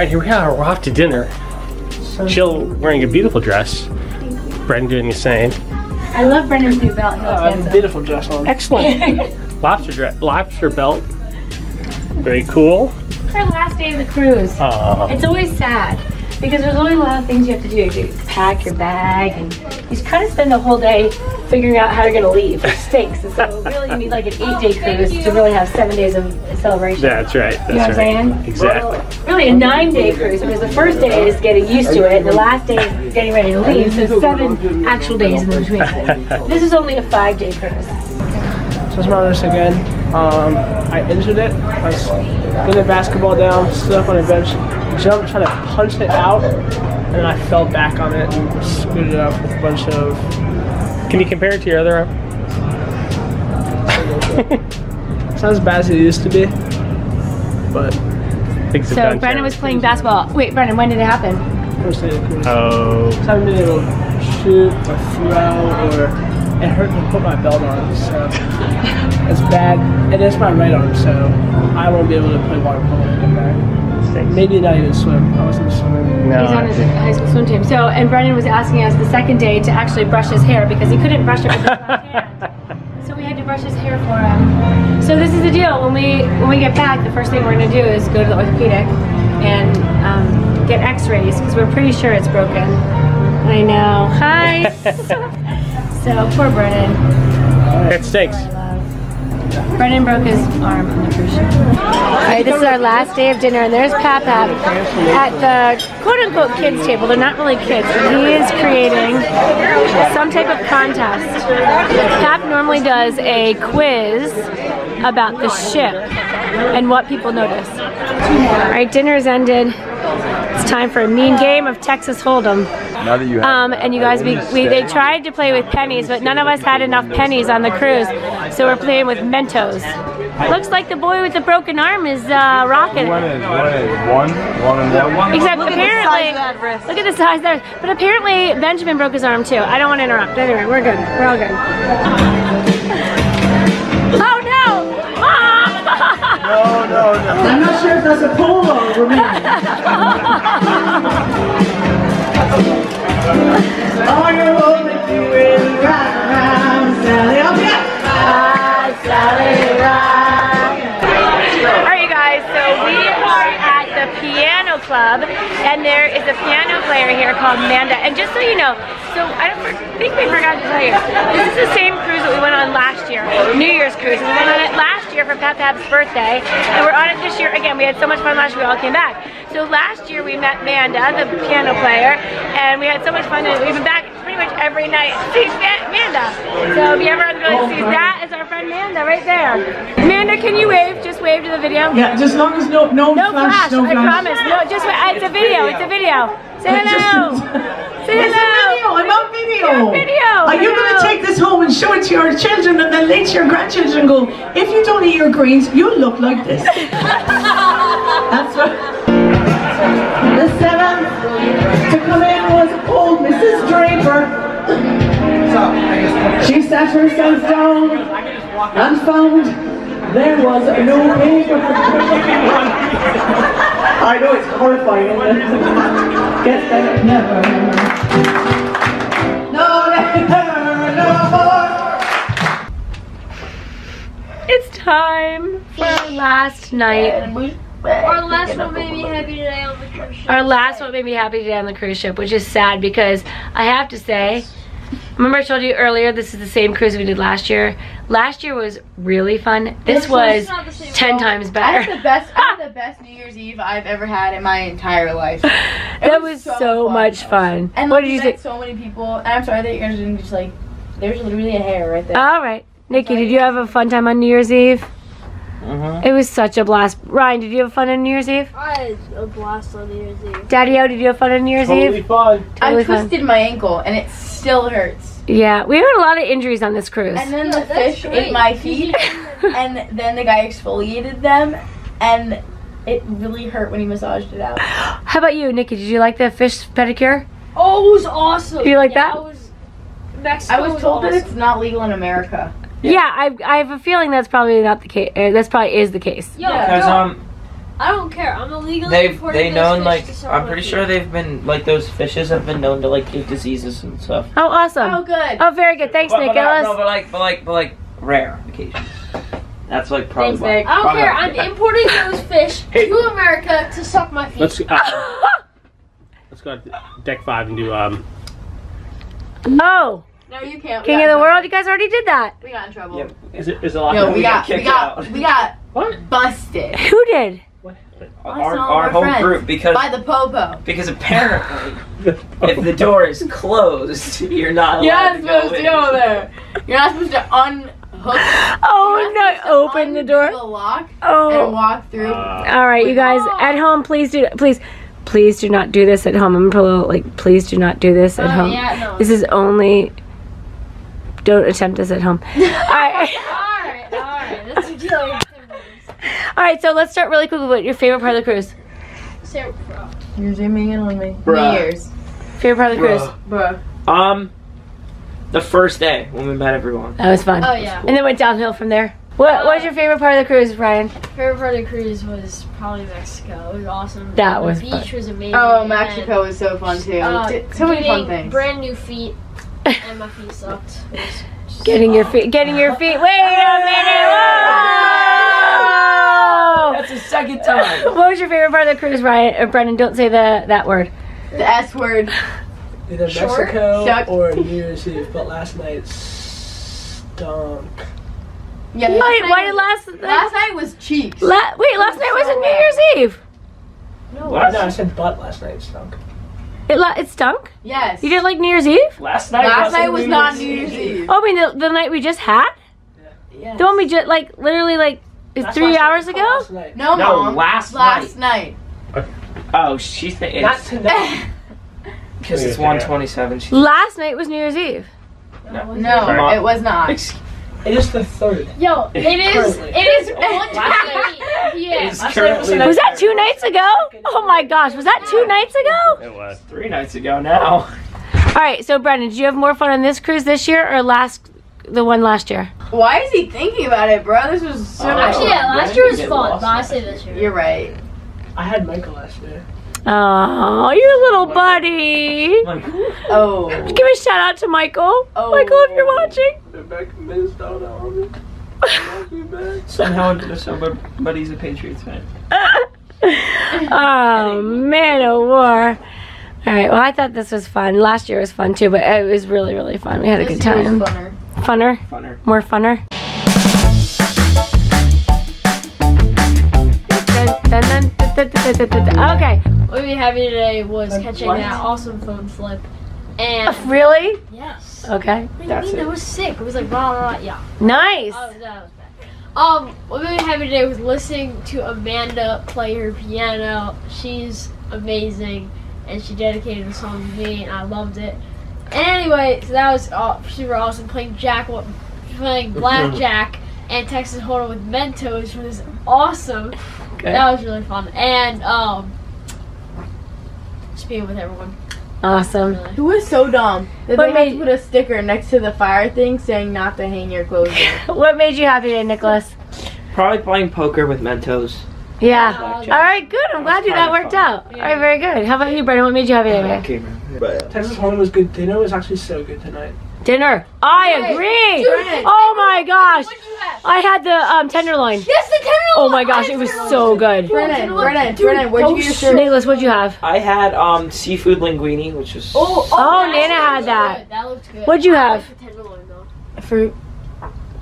Right, here we are. We're off to dinner. Jill wearing a beautiful dress. Brennan doing the same. I love Brennan's new belt. He looks I a handsome. beautiful dress on. Excellent. lobster dress, lobster belt. Very cool. It's our last day of the cruise. Aw. It's always sad because there's only a lot of things you have to do. You pack your bag and you kind of spend the whole day figuring out how you're going to leave. It stinks. And so really you need like an eight-day cruise to really have seven days of celebration. That's right. That's You know what I'm right. saying? Exactly. Really a nine-day cruise because the first day is getting used to it and the last day is getting ready to leave. So seven actual days in between. This is only a five-day cruise. So it's my wrist again. Um, I injured it. I was getting a basketball down, stood up on a bench, jumped, trying to punch it out, and then I fell back on it and screwed it up with a bunch of. Can you compare it to your other arm? It's not as bad as it used to be, but Things So gone Brennan was playing basketball. Wait, Brennan, when did it happen? first day of the. Oh. So I haven't been able to shoot or throw or it hurt to put my belt on, so it's bad. And it's my right arm, so I won't be able to play water polo when I get back. Maybe not even swim. I wasn't swimming. No, He's on his high school swim team. So, and Brennan was asking us the second day to actually brush his hair because he couldn't brush it with his left hand. So we had to brush his hair for him. So this is the deal. When we when we get back, the first thing we're gonna do is go to the orthopedic and um, get X-rays because we're pretty sure it's broken. I know. Hi. so poor Brennan. It stinks. Brennan broke his arm on the cruise ship. All right, this is our last day of dinner, and there's Pap Pap at the quote-unquote kids table. They're not really kids, but he is creating some type of contest. Pap normally does a quiz about the ship and what people notice. All right, dinner is ended. Time for a mean game of Texas Hold'em. Now that you have Um, and you guys, we, we they tried to play with pennies, but none of us had enough pennies on the cruise, so we're playing with Mentos. Looks like the boy with the broken arm is uh, rocking one is one is one one and one. Except Look apparently, size of that wrist. look at the size there. But apparently, Benjamin broke his arm too. I don't want to interrupt. Anyway, we're good. We're all good. No, no, no. I'm not sure if that's a polo for me. All you're only doing is ride around, Sally. Okay. All right, you guys. So we are at the piano Club, and there is a piano player here called Amanda. And just so you know, so I don't think we forgot to tell you, this is the same cruise that we went on last year, New Year's cruise. We went on it last year for Pat Pap's birthday, and we're on it this year again. We had so much fun last year, we all came back. So last year we met Amanda, the piano player, and we had so much fun, and we've been back pretty much every night seeing Ma- Amanda. So if you ever want to go see that is our friend Amanda right there. Amanda, can you wave? Just wave to the video. Yeah, just as long as no no, No flash, flash, no I flash. promise. No, just it's a video. It's a video. Say hello. Say It's a video. I'm on video. Video. Are you going to take this home and show it to your children and then later your grandchildren go, if you don't eat your greens, you'll look like this. That's right. The seventh to come in was old Mrs. Draper. So she sat herself down and found there was no paper. I know it's horrifying. Isn't it? Never. No, never, no more. It's time for our last night. Our last one made me happy today on the cruise ship. Our last one made me happy today on the cruise ship, which is sad because I have to say, remember I told you earlier this is the same cruise we did last year. Last year was really fun. This was ten times I better. had the best. I had the best New Year's Eve I've ever had in my entire life. It That was so much fun. And What like, did you think? So many people. And I'm sorry that didn't just like. There's literally a hair right there. All right, Nikki, did you have a fun time on New Year's Eve? Mm-hmm. It was such a blast. Ryan, did you have fun on New Year's Eve? I had a blast on New Year's Eve. Daddy O, did you have fun on New Year's Eve? fun. Totally I fun. twisted my ankle and it still hurts. Yeah, we had a lot of injuries on this cruise. And then Yeah, the fish great. ate my feet, and then the guy exfoliated them, and it really hurt when he massaged it out. How about you, Nikki? Did you like the fish pedicure? Oh, it was awesome. Do you like Yeah, that? I was, Mexico I was told that it's not legal in America. Yeah, I, I have a feeling that's probably not the case. Uh, that's probably is the case. Yo, Because yo, um, I don't care. I'm illegally they've importing they those known fish like to I'm pretty sure they've been like those fishes have been known to like give diseases and stuff. Oh, awesome. Oh, good. Oh, very good. Thanks, but, but, not- Nicholas. no, but like but like but like rare occasions. That's like probably Thanks, why. Nick. I don't care. why- I'm importing those fish to America to suck my feet. Let's uh, let's go to deck five and do um. Oh, No, you can't. We King of the World. You guys already did that. We got in trouble. Yep. Is it is it like No, we, got, we kicked got, out. we got What? busted Who did? Our, our our whole group because by the popo. because apparently if the door is closed you're not You're allowed not to go supposed to in. go there. You're not supposed to unhook. Oh no! Open the door. The lock oh. and Oh. walk through. All right, you guys at home, please do please, please do not do this at home. I'm gonna put a little, like, please do not do this at Oh, home. yeah, no. This is only. Don't attempt this at home. All right. Alright, alright. That's a deal. All right, so let's start really quickly with your favorite part of the cruise. Sarah. You're zooming in on me. Bruh. New Year's. Favorite part of the cruise. Bruh. Um, the first day when we met everyone. That was fun. Oh, yeah. And then went downhill from there. What What was your favorite part of the cruise, Ryan? Favorite part of the cruise was probably Mexico. It was awesome. That the was beach fun. was amazing. Oh, and, Mexico was so fun too. uh, so many fun things. Brand new feet, and my feet sucked. It was just Getting your feet. Getting your feet. Wait a minute. Whoa! That's the second time. What was your favorite part of the cruise, Ryan? Or Brennan, don't say the that word. The S word. Either Short, Mexico shuck. or New Year's Eve, but last night stunk. Yeah. Why- last night why did was- last- Last night was cheeks. La- wait, last night wasn't New Year's Eve. no. No, I said butt last night stunk. It la- it stunk. Yes. You didn't like New Year's Eve? Last night Last wasn't night was not New Year's Eve. Oh, I mean the, the night we just had. Yes. The one we just like literally like it's three last hours night. ago. Last night. No, No, mom. last last night. Oh, she's thinking Not tonight. because it's 127. She's Last night was New Year's Eve. No, Mom. it was not. It is the third. Yo, it is. Currently. It is 1:28 p.m. It's Last night was currently Was that two nights ago? Oh my gosh, was that two nights ago? It was. three nights ago now. All right, so Brennan, did you have more fun on this cruise this year or last the one last year? Why is he thinking about it, bro? This was so Oh. much Actually, yeah, last did year was fun, but I last say this year. You're right. I had Michael last year. Oh, your little buddy. Like, Oh. Give a shout out to Michael. Oh. Michael, if you're watching. Rebecca missed out on it. somehow somebody's a Patriots fan. All Oh man, a war. All right. Well, I thought this was fun. Last year was fun too, but it was really, really fun. We had a This good year was time. funner. Funner. Funner. More funner. Okay. What we were having today was catching that awesome phone flip. And Really? yes. Okay. What do you mean? That was sick. It was like blah blah blah. Yeah. Nice. Oh, that was bad. Um, what we were having today was listening to Amanda play her piano. She's amazing, and she dedicated a song to me, and I loved it. And anyway, so that was uh, super awesome. Playing Jack, playing blackjack, and Texas Hold'em with Mentos was awesome. Okay. That was really fun, and um, just being with everyone. Awesome. Who was so dumb that What they had made- to put a sticker next to the fire thing saying not to hang your clothes there. What made you happy today, Nicholas? Probably playing poker with Mentos. Yeah. Oh, Blackjack. All right. Good. I'm glad you that worked out. All right. Very good. How about you, Brennan? What made you happy today? Texas Hold'em was good. Dinner was actually so good tonight. Dinner. I agree. Dude, oh my gosh. I had the um, tenderloin. Yes, the tenderloin. Oh my gosh, it was so good. Brennan, Brennan, Brennan, where'd you get your shirt? Nicholas, what'd you have? I had um seafood linguine, which was Oh, oh, Nana had that. That looked good. What'd you have? Tenderloin though. Fruit.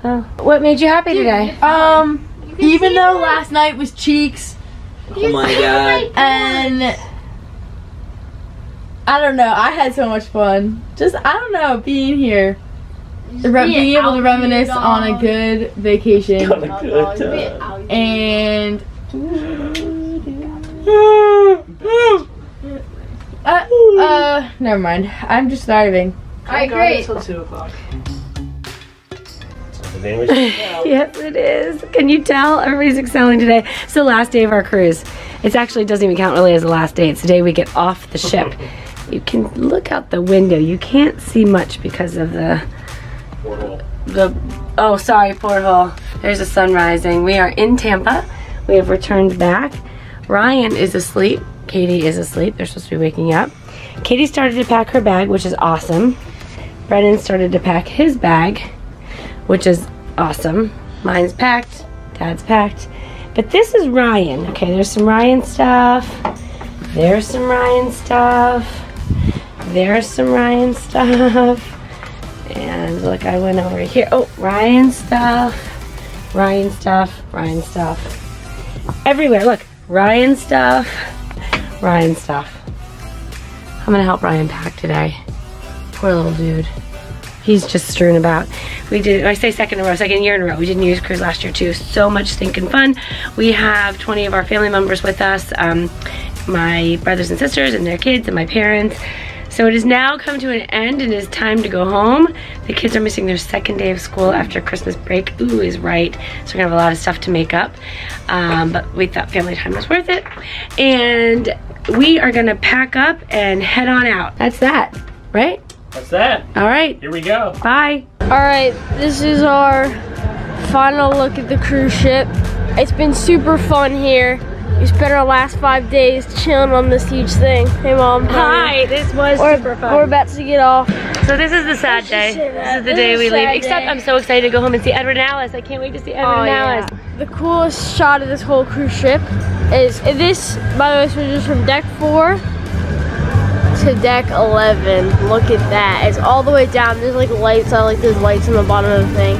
Oh. What made you happy today? Um, even though last night was cheeks oh my god. and I don't know, I had so much fun. Just I don't know, being here. Re- being being able to reminisce here, on a good vacation On a good time. and uh, uh never mind. I'm just starving. Alright, great. Until two o'clock. yes, it is. Can you tell? Everybody's excelling today. It's the last day of our cruise. It actually doesn't even count really as the last day. It's the day we get off the ship. You can look out the window. You can't see much because of the the oh sorry porthole. There's the sun rising. We are in Tampa. We have returned back. Ryan is asleep. Katie is asleep. They're supposed to be waking up. Katie started to pack her bag, which is awesome. Brennan started to pack his bag, which is awesome. Mine's packed. Dad's packed. But this is Ryan. Okay, there's some Ryan stuff. There's some Ryan stuff. There's some Ryan stuff. And look, I went over here. Oh, Ryan stuff. Ryan stuff. Ryan stuff. Everywhere. Look, Ryan stuff. Ryan stuff. I'm gonna help Ryan pack today. Poor little dude. He's just strewn about. We did, I say second in a row, second year in a row. We did New Year's cruise last year too. So much stinking fun. We have 20 of our family members with us. Um, my brothers and sisters and their kids and my parents. So it has now come to an end and it is time to go home. The kids are missing their second day of school after Christmas break. Ooh is right. So we're gonna have a lot of stuff to make up. Um, but we thought family time was worth it. And we are gonna pack up and head on out. That's that, right? That's that. All right. Here we go. Bye. Alright, this is our final look at the cruise ship. It's been super fun here. We spent our last five days chilling on this huge thing. Hey mom. Hi, this was we're, super fun. We're about to get off. So this is the sad day. This is the This day is we leave. sad Except. I'm so excited to go home and see Edward and Alice. I can't wait to see Edward Oh, and yeah. Alice. The coolest shot of this whole cruise ship is this, by the way, so just from deck four to deck 11. Look at that. It's all the way down. There's like lights. I like there's lights on the bottom of the thing.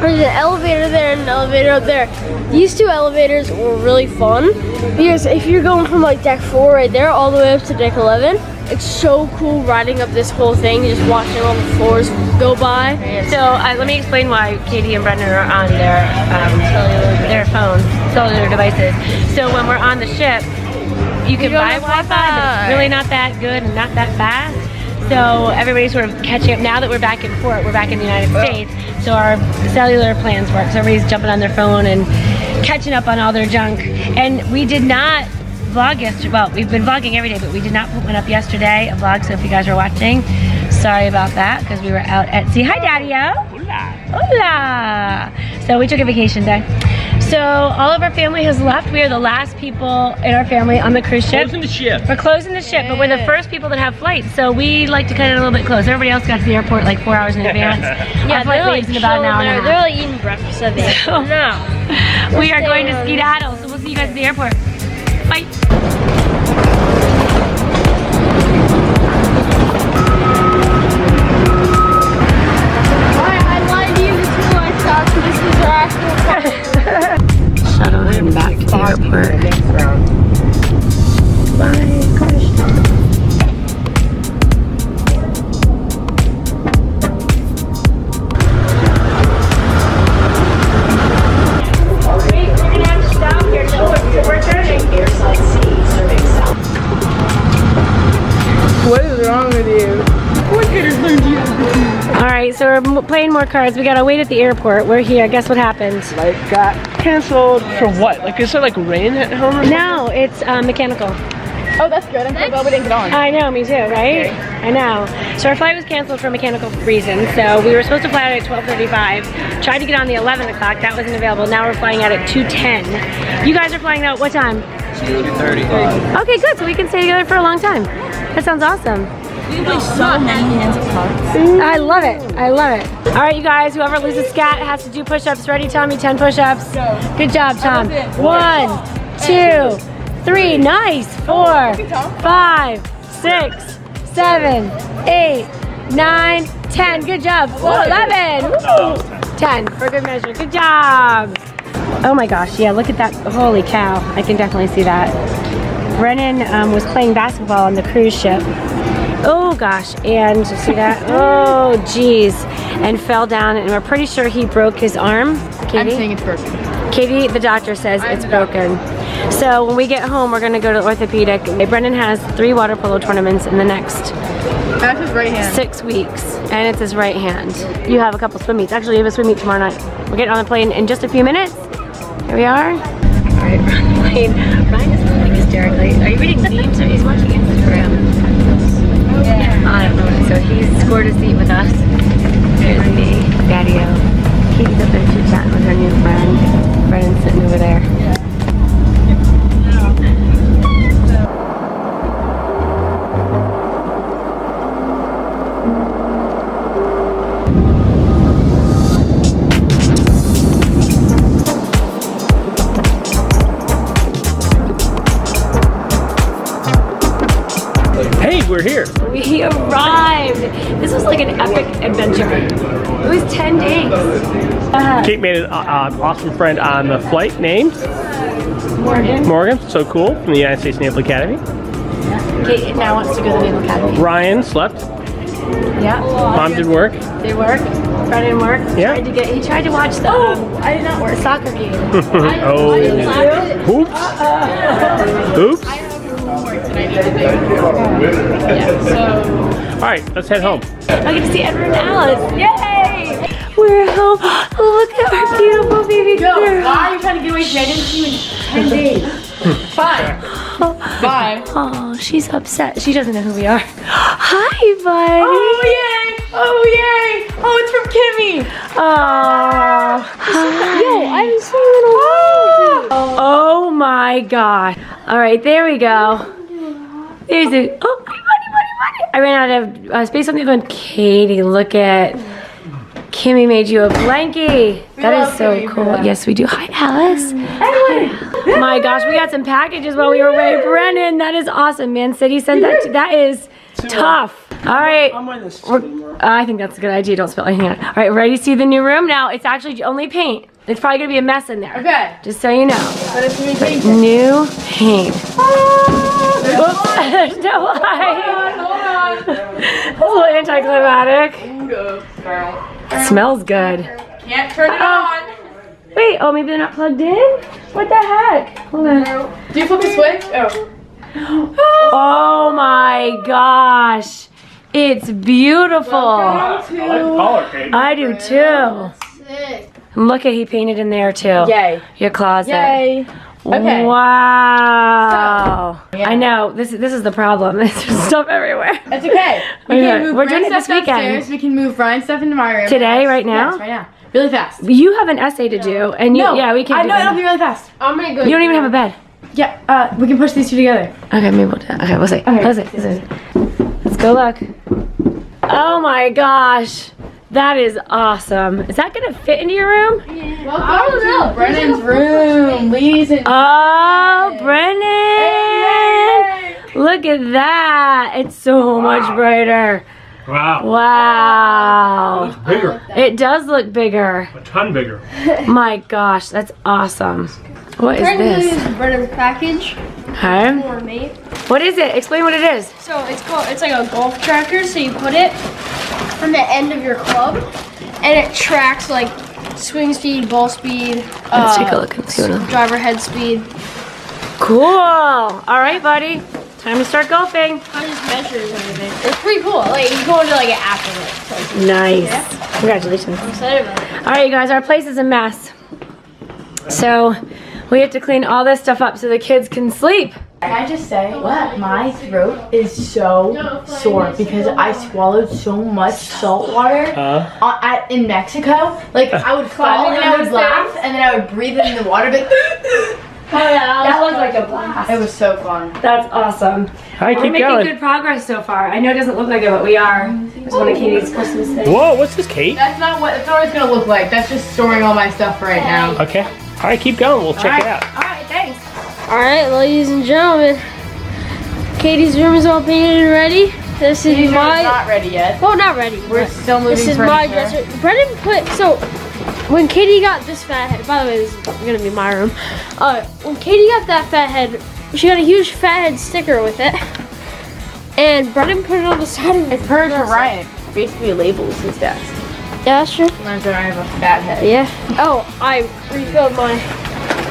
There's an elevator there and an elevator up there. These two elevators were really fun because if you're going from like deck four right there all the way up to deck 11, it's so cool riding up this whole thing, just watching all the floors go by. So uh, let me explain why Katie and Brennan are on their um, their phones, cellular devices. So when we're on the ship, you can buy Wi-Fi, but it's really not that good and not that fast. So everybody's sort of catching up. Now that we're back in port, we're back in the United States. So our cellular plans work. So everybody's jumping on their phone and catching up on all their junk. And we did not vlog yesterday. Well, we've been vlogging every day, but we did not put one up yesterday, a vlog. So if you guys are watching, sorry about that because we were out at sea. Hi, Daddy-O. Hola. So we took a vacation day. So all of our family has left. We are the last people in our family on the cruise ship. Closing the ship. We're closing the ship, but we're the first people that have flights. So we like to cut it a little bit close. Everybody else got to the airport like four hours in advance. Yeah, Our flight they're like leaves in about an hour chilling and there. a They're half. like eating breakfast at the So- No. We are going to staying on- skedaddle, so we'll see you guys at the airport. Bye. To more cards. We gotta wait at the airport. We're here. Guess what happened? Like got canceled for what? Like is there like rain at home? Or No, it's uh, mechanical. Oh, that's good. I'm so glad we didn't get on. I know, me too, right? I know. So our flight was canceled for mechanical reasons. So we were supposed to fly out at 12:35. Tried to get on the 11 o'clock. That wasn't available. Now we're flying out at 2:10. You guys are flying out what time? 2.30. Okay, good. So we can stay together for a long time. That sounds awesome. We play so many hands of cards. I love it. I love it. All right, you guys. Whoever loses scat has to do push-ups. Ready, Tommy? 10 push-ups. Good job, Tom. One, two, three. Nice. Four, five, six, seven, eight, nine, ten. Good job. Whoa, 11. 10 for good measure. Good job. Oh my gosh. Yeah, look at that. Holy cow. I can definitely see that. Brennan um, was playing basketball on the cruise ship. Oh gosh, and you see that? Oh geez, and fell down, and we're pretty sure he broke his arm. Katie? I'm saying it's broken. Katie, the doctor says it's broken. So when we get home, we're gonna go to orthopedic. Brennan has three water polo tournaments in the next That's his right hand. six weeks, and it's his right hand. You have a couple swim meets. Actually, you have a swim meet tomorrow night. We're getting on the plane in just a few minutes. Here we are. All right, we're on the plane. Ryan is laughing hysterically. Are you reading memes or he's watching So he scored a seat with us. There's me, Daddy-O. Katie's up there chit-chatting with her new friend. Brennan's sitting over there. Hey, like an epic adventure. It was 10 days. Uh, Kate made an uh, uh, awesome friend on the flight named Morgan. Morgan. So cool from the United States Naval Academy. Kate now wants to go to the Naval Academy. Ryan slept. Yeah. Mom did work. They work. Brennan worked. Yeah. Tried to get. He tried to watch the. um, I did not work. Soccer game. oh. Oops. Oops. All right, let's head home. I get to see Edward and Alice. Yay! We're home. Look at our beautiful baby Yo, girl. why are you trying to get away from me? I didn't see you in 10 days. Bye. Bye. Oh, she's upset. She doesn't know who we are. Hi, buddy. Oh, yay. Oh, yay. Oh, it's from Kimmy. Oh. Yo, I haven't seen you in a while. Oh. oh my god. All right, there we go. There's a. Oh, buddy, buddy, buddy, buddy. I ran out of uh, space on the other one. Katie, look at. Kimmy made you a blankie. That is so Kimmy cool. that. Yes, we do. Hi, Alice. Hi. My gosh, we got some packages while we were away. Brennan, that is awesome. Man City sent that. To, that is tough. All right. We're- I think that's a good idea. Don't spill anything on it. All right, ready to see the new room? Now, it's actually only paint. It's probably going to be a mess in there. Okay. Just so you know. But it's me But new paint. Ah, Oops, there's no light. Hold on. Hold That's a little anticlimactic. It smells good. Can't turn it oh. on. Wait, oh, maybe they're not plugged in? What the heck? Hold on. Do you flip the switch? Oh. Oh my gosh. It's beautiful. I do too. And look at he painted in there too. Yay. Your closet. Yay. Okay. Wow. I know. This is this is the problem. There's stuff everywhere. It's okay. We Okay, can move we're doing Brian's it this stuff weekend. downstairs. We can move Brian's stuff into my room. Today, right now? Yes, right now. Really fast. You have an essay to do, and you no, yeah we can. I do know that. it'll be really fast. I'm gonna go. You don't even have a bed. Yeah. Uh, we can push these two together. Okay, maybe we'll do that. Okay, we'll see. Okay. Let's see. Let's see. Let's go look. Oh my gosh. That is awesome. Is that gonna fit into your room? Welcome to Brennan's room, ladies and Oh, Brennan. Look at that. It's so much brighter. Wow. Wow. Bigger. It does look bigger. A ton bigger. My gosh, that's awesome. What is this? Brennan's package. What is it? Explain what it is. So it's called it's like a golf tracker. So you put it from the end of your club, and it tracks like swing speed, ball speed. Let's uh, take a look and see what driver head speed. Cool. All right, buddy. Time to start golfing. I just measures everything. It's pretty cool. Like you go into like an app of it. So Nice. Congratulations. I'm excited about it. All right, you guys, our place is a mess. So we have to clean all this stuff up so the kids can sleep. Can I just say, what? my throat is so sore because I swallowed so much salt water uh, at, in Mexico. Like, I would fall and I would laugh, and then I would breathe it in the water. But Oh yeah, that was like a blast. It was so fun. That's awesome. All right, We're keep making going. good progress so far. I know it doesn't look like it, but we are. It's one of Katie's Christmas things. Whoa, what's this, Kate? That's not what, that's not what it's gonna look like. That's just storing all my stuff right now. Okay. All right, keep going. We'll check it out. All right, thanks. All right, ladies and gentlemen. Katie's room is all painted and ready. This is These my. are not ready yet. Well, not ready. We're still moving This is my dresser. Brennan put so when Katie got this fat head. By the way, this is gonna be my room. Uh, when Katie got that fat head, she got a huge fat head sticker with it, and Brennan put it on the side of It's perfect for Ryan. Basically labels his desk. Yeah, that's true. Learns that I have a fat head. Yeah. Oh, I refilled my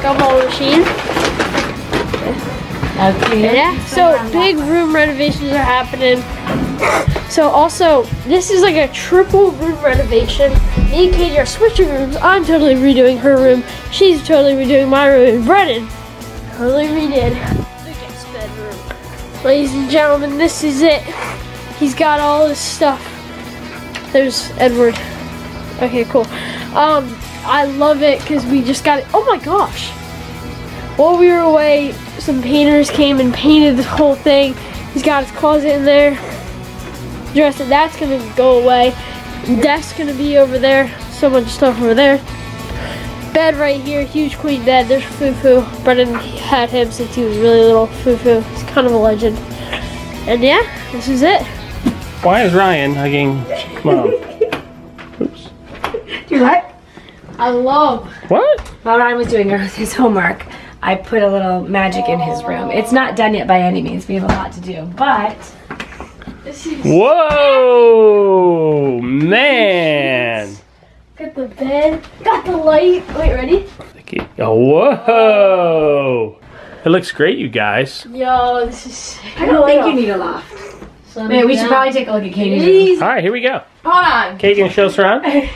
gumball machine. Yeah. So big room renovations are happening. So also, this is like a triple room renovation. Me and Katie are switching rooms. I'm totally redoing her room. She's totally redoing my room. And Brennan totally redid the guest bedroom. Ladies and gentlemen, this is it. He's got all his stuff. There's Edward. Okay, cool. Um, I love it because we just got it. Oh my gosh! While we were away, some painters came and painted this whole thing. He's got his closet in there. Dressed it. That's gonna go away. Desk's gonna be over there. So much stuff over there. Bed right here, huge queen bed. There's Fufu. Brennan had him since he was really little. Fufu. He's kind of a legend. And yeah, this is it. Why is Ryan hugging mom? You what? I love. What? While Ryan was doing his homework, I put a little magic in his room. It's not done yet by any means. We have a lot to do, but This is. Whoa, man. Got the bed. Got the light. Wait, ready? Oh, whoa. It looks great, you guys. Yo, this is sick. I don't think you need a loft. Wait, we should probably take a look at Katie's room. All right, here we go. Hold on. Katie, gonna show us around?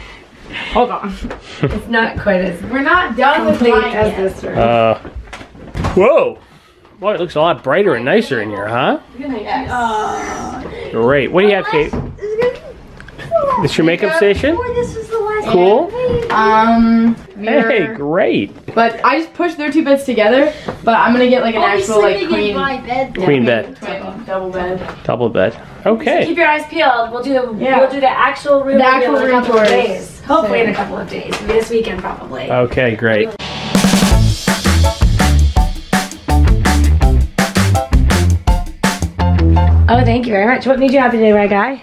Hold on. It's not quite as We're not done with complete mine as yet. this room. Uh, whoa. Boy, it looks a lot brighter and nicer in here, huh? Great. What do you have, Kate? This your makeup station? This is the last Cool. Um, Hey, great. But I just pushed their two beds together. But I'm gonna get like an actual like queen, bed. Queen bed, twin, double bed. double bed. Okay. Keep your eyes peeled. We'll do Yeah. we'll do the actual room The reveal actual in a room couple of days. Hopefully in a couple of days. Maybe this weekend probably. Okay, great. Oh, thank you very much. What made you happy today, my guy?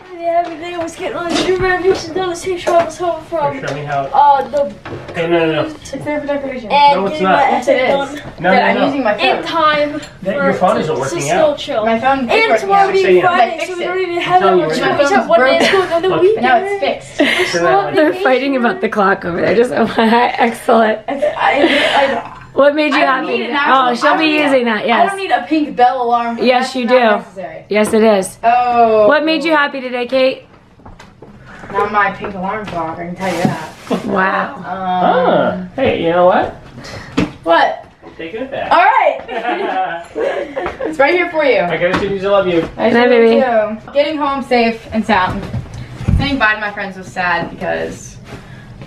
Yeah, everything I was getting all these new renovations done the same shop I was home from. Show me how. Uh, the Hey, no, no, no. It's there for decoration. and No, it's not. Yes, it essay is. done No, no, I'm no. using my in time. That- your phone isn't to working still out. chill. My phone is And tomorrow out. being. Friday, so we it. don't even have that telling much right time. We now. have one day school, another Look. weekend. No, it's fixed. Turn that on. They're fighting about the clock over there. Just excellent. I, I, What made you I happy? need oh, she'll I be don't using that. Yes. I don't need a pink bell alarm. Yes, you do. Necessary. Yes, it is. Oh. What made you happy today, Kate? Not my pink alarm clock. I can tell you that. Wow. Um, Ah, hey, you know what? What? Taking it back. All right. it's right here for you. I gotta choose. I love you. I Good night, sure baby. do. Getting home safe and sound. Saying bye to my friends was sad because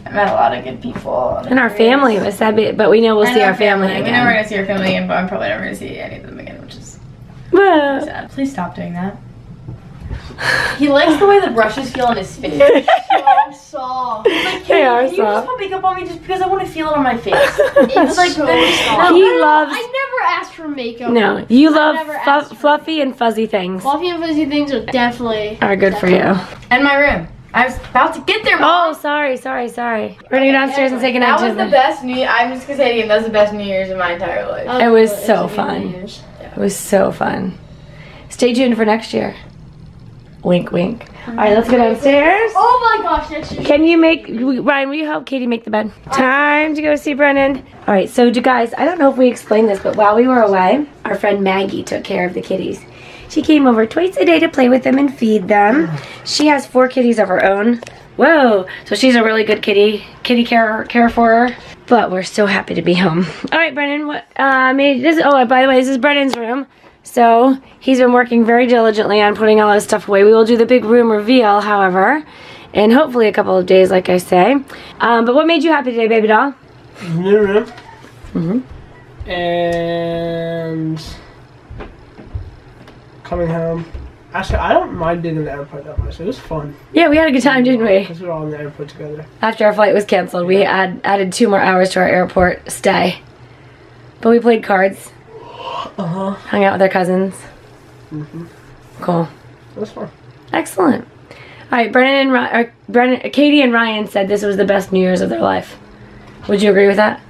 I met a lot of good people. And our family was sad, but but we know we'll I see our family again. We know we're gonna see our family again, but I'm probably never gonna see any of them again, which is Well, sad. Please stop doing that. He likes the way the brushes feel on his face. so soft. Like, They can, are can you just put makeup on me just because I want to feel it on my face? It's like so soft. He loves- I never asked for makeup. No, you I love never fu- asked for fluffy and fuzzy things. Fluffy and fuzzy things are definitely Are good for you. And my room. I was about to get there, Mom. Oh, sorry, sorry, sorry. We're gonna go downstairs and say goodnight That was the best New. I'm just gonna say it again. That was the best New Year's of my entire life. It was oh, so fun. It was so fun. Stay tuned for next year. Wink, wink. All right, let's go downstairs. Oh my gosh, that's just Can you make Ryan? Will you help Katie make the bed? Time to go see Brennan. All right, so you guys, I don't know if we explained this, but while we were away, our friend Maggie took care of the kitties. She came over twice a day to play with them and feed them. She has four kitties of her own. Whoa! So she's a really good kitty kitty care care for her. But we're so happy to be home. All right, Brennan. What? Uh, made this. Oh, by the way, this is Brennan's room. So he's been working very diligently on putting all his stuff away. We will do the big room reveal, however, in hopefully a couple of days, like I say. Um, but what made you happy today, baby doll? New room. Mm-hmm. And coming home. Actually, I don't mind being in the airport that much. It was fun. Yeah, we had a good time, didn't we? Because we were all in the airport together. After our flight was canceled, we add, added two more hours to our airport stay. But we played cards, Uh huh. hung out with their cousins. Mm hmm Cool. Was fun. Excellent. All right, Brennan and or Brennan, Katie and Ryan said this was the best New Year's of their life. Would you agree with that?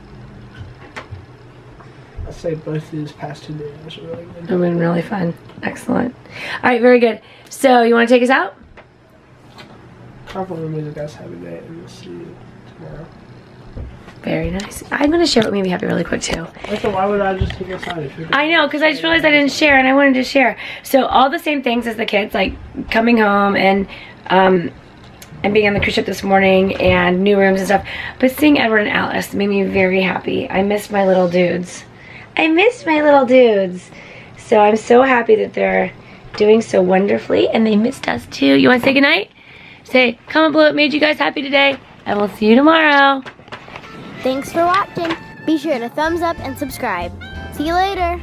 I'd say both of these past two days were really good. It's been really fun. Excellent. All right, very good. So you want to take us out? Compliment me, guys. Have a day, and we'll see you tomorrow. Very nice. I'm gonna share what made me happy really quick too. Also, why would I just take us out I know, because I just realized I didn't share and I wanted to share. So all the same things as the kids, like coming home and um and being on the cruise ship this morning and new rooms and stuff. But seeing Edward and Alice made me very happy. I missed my little dudes. I missed my little dudes. So I'm so happy that they're doing so wonderfully and they missed us too. You want to say goodnight? Say, comment below what made you guys happy today. And we'll see you tomorrow. Thanks for watching. Be sure to thumbs up and subscribe. See you later.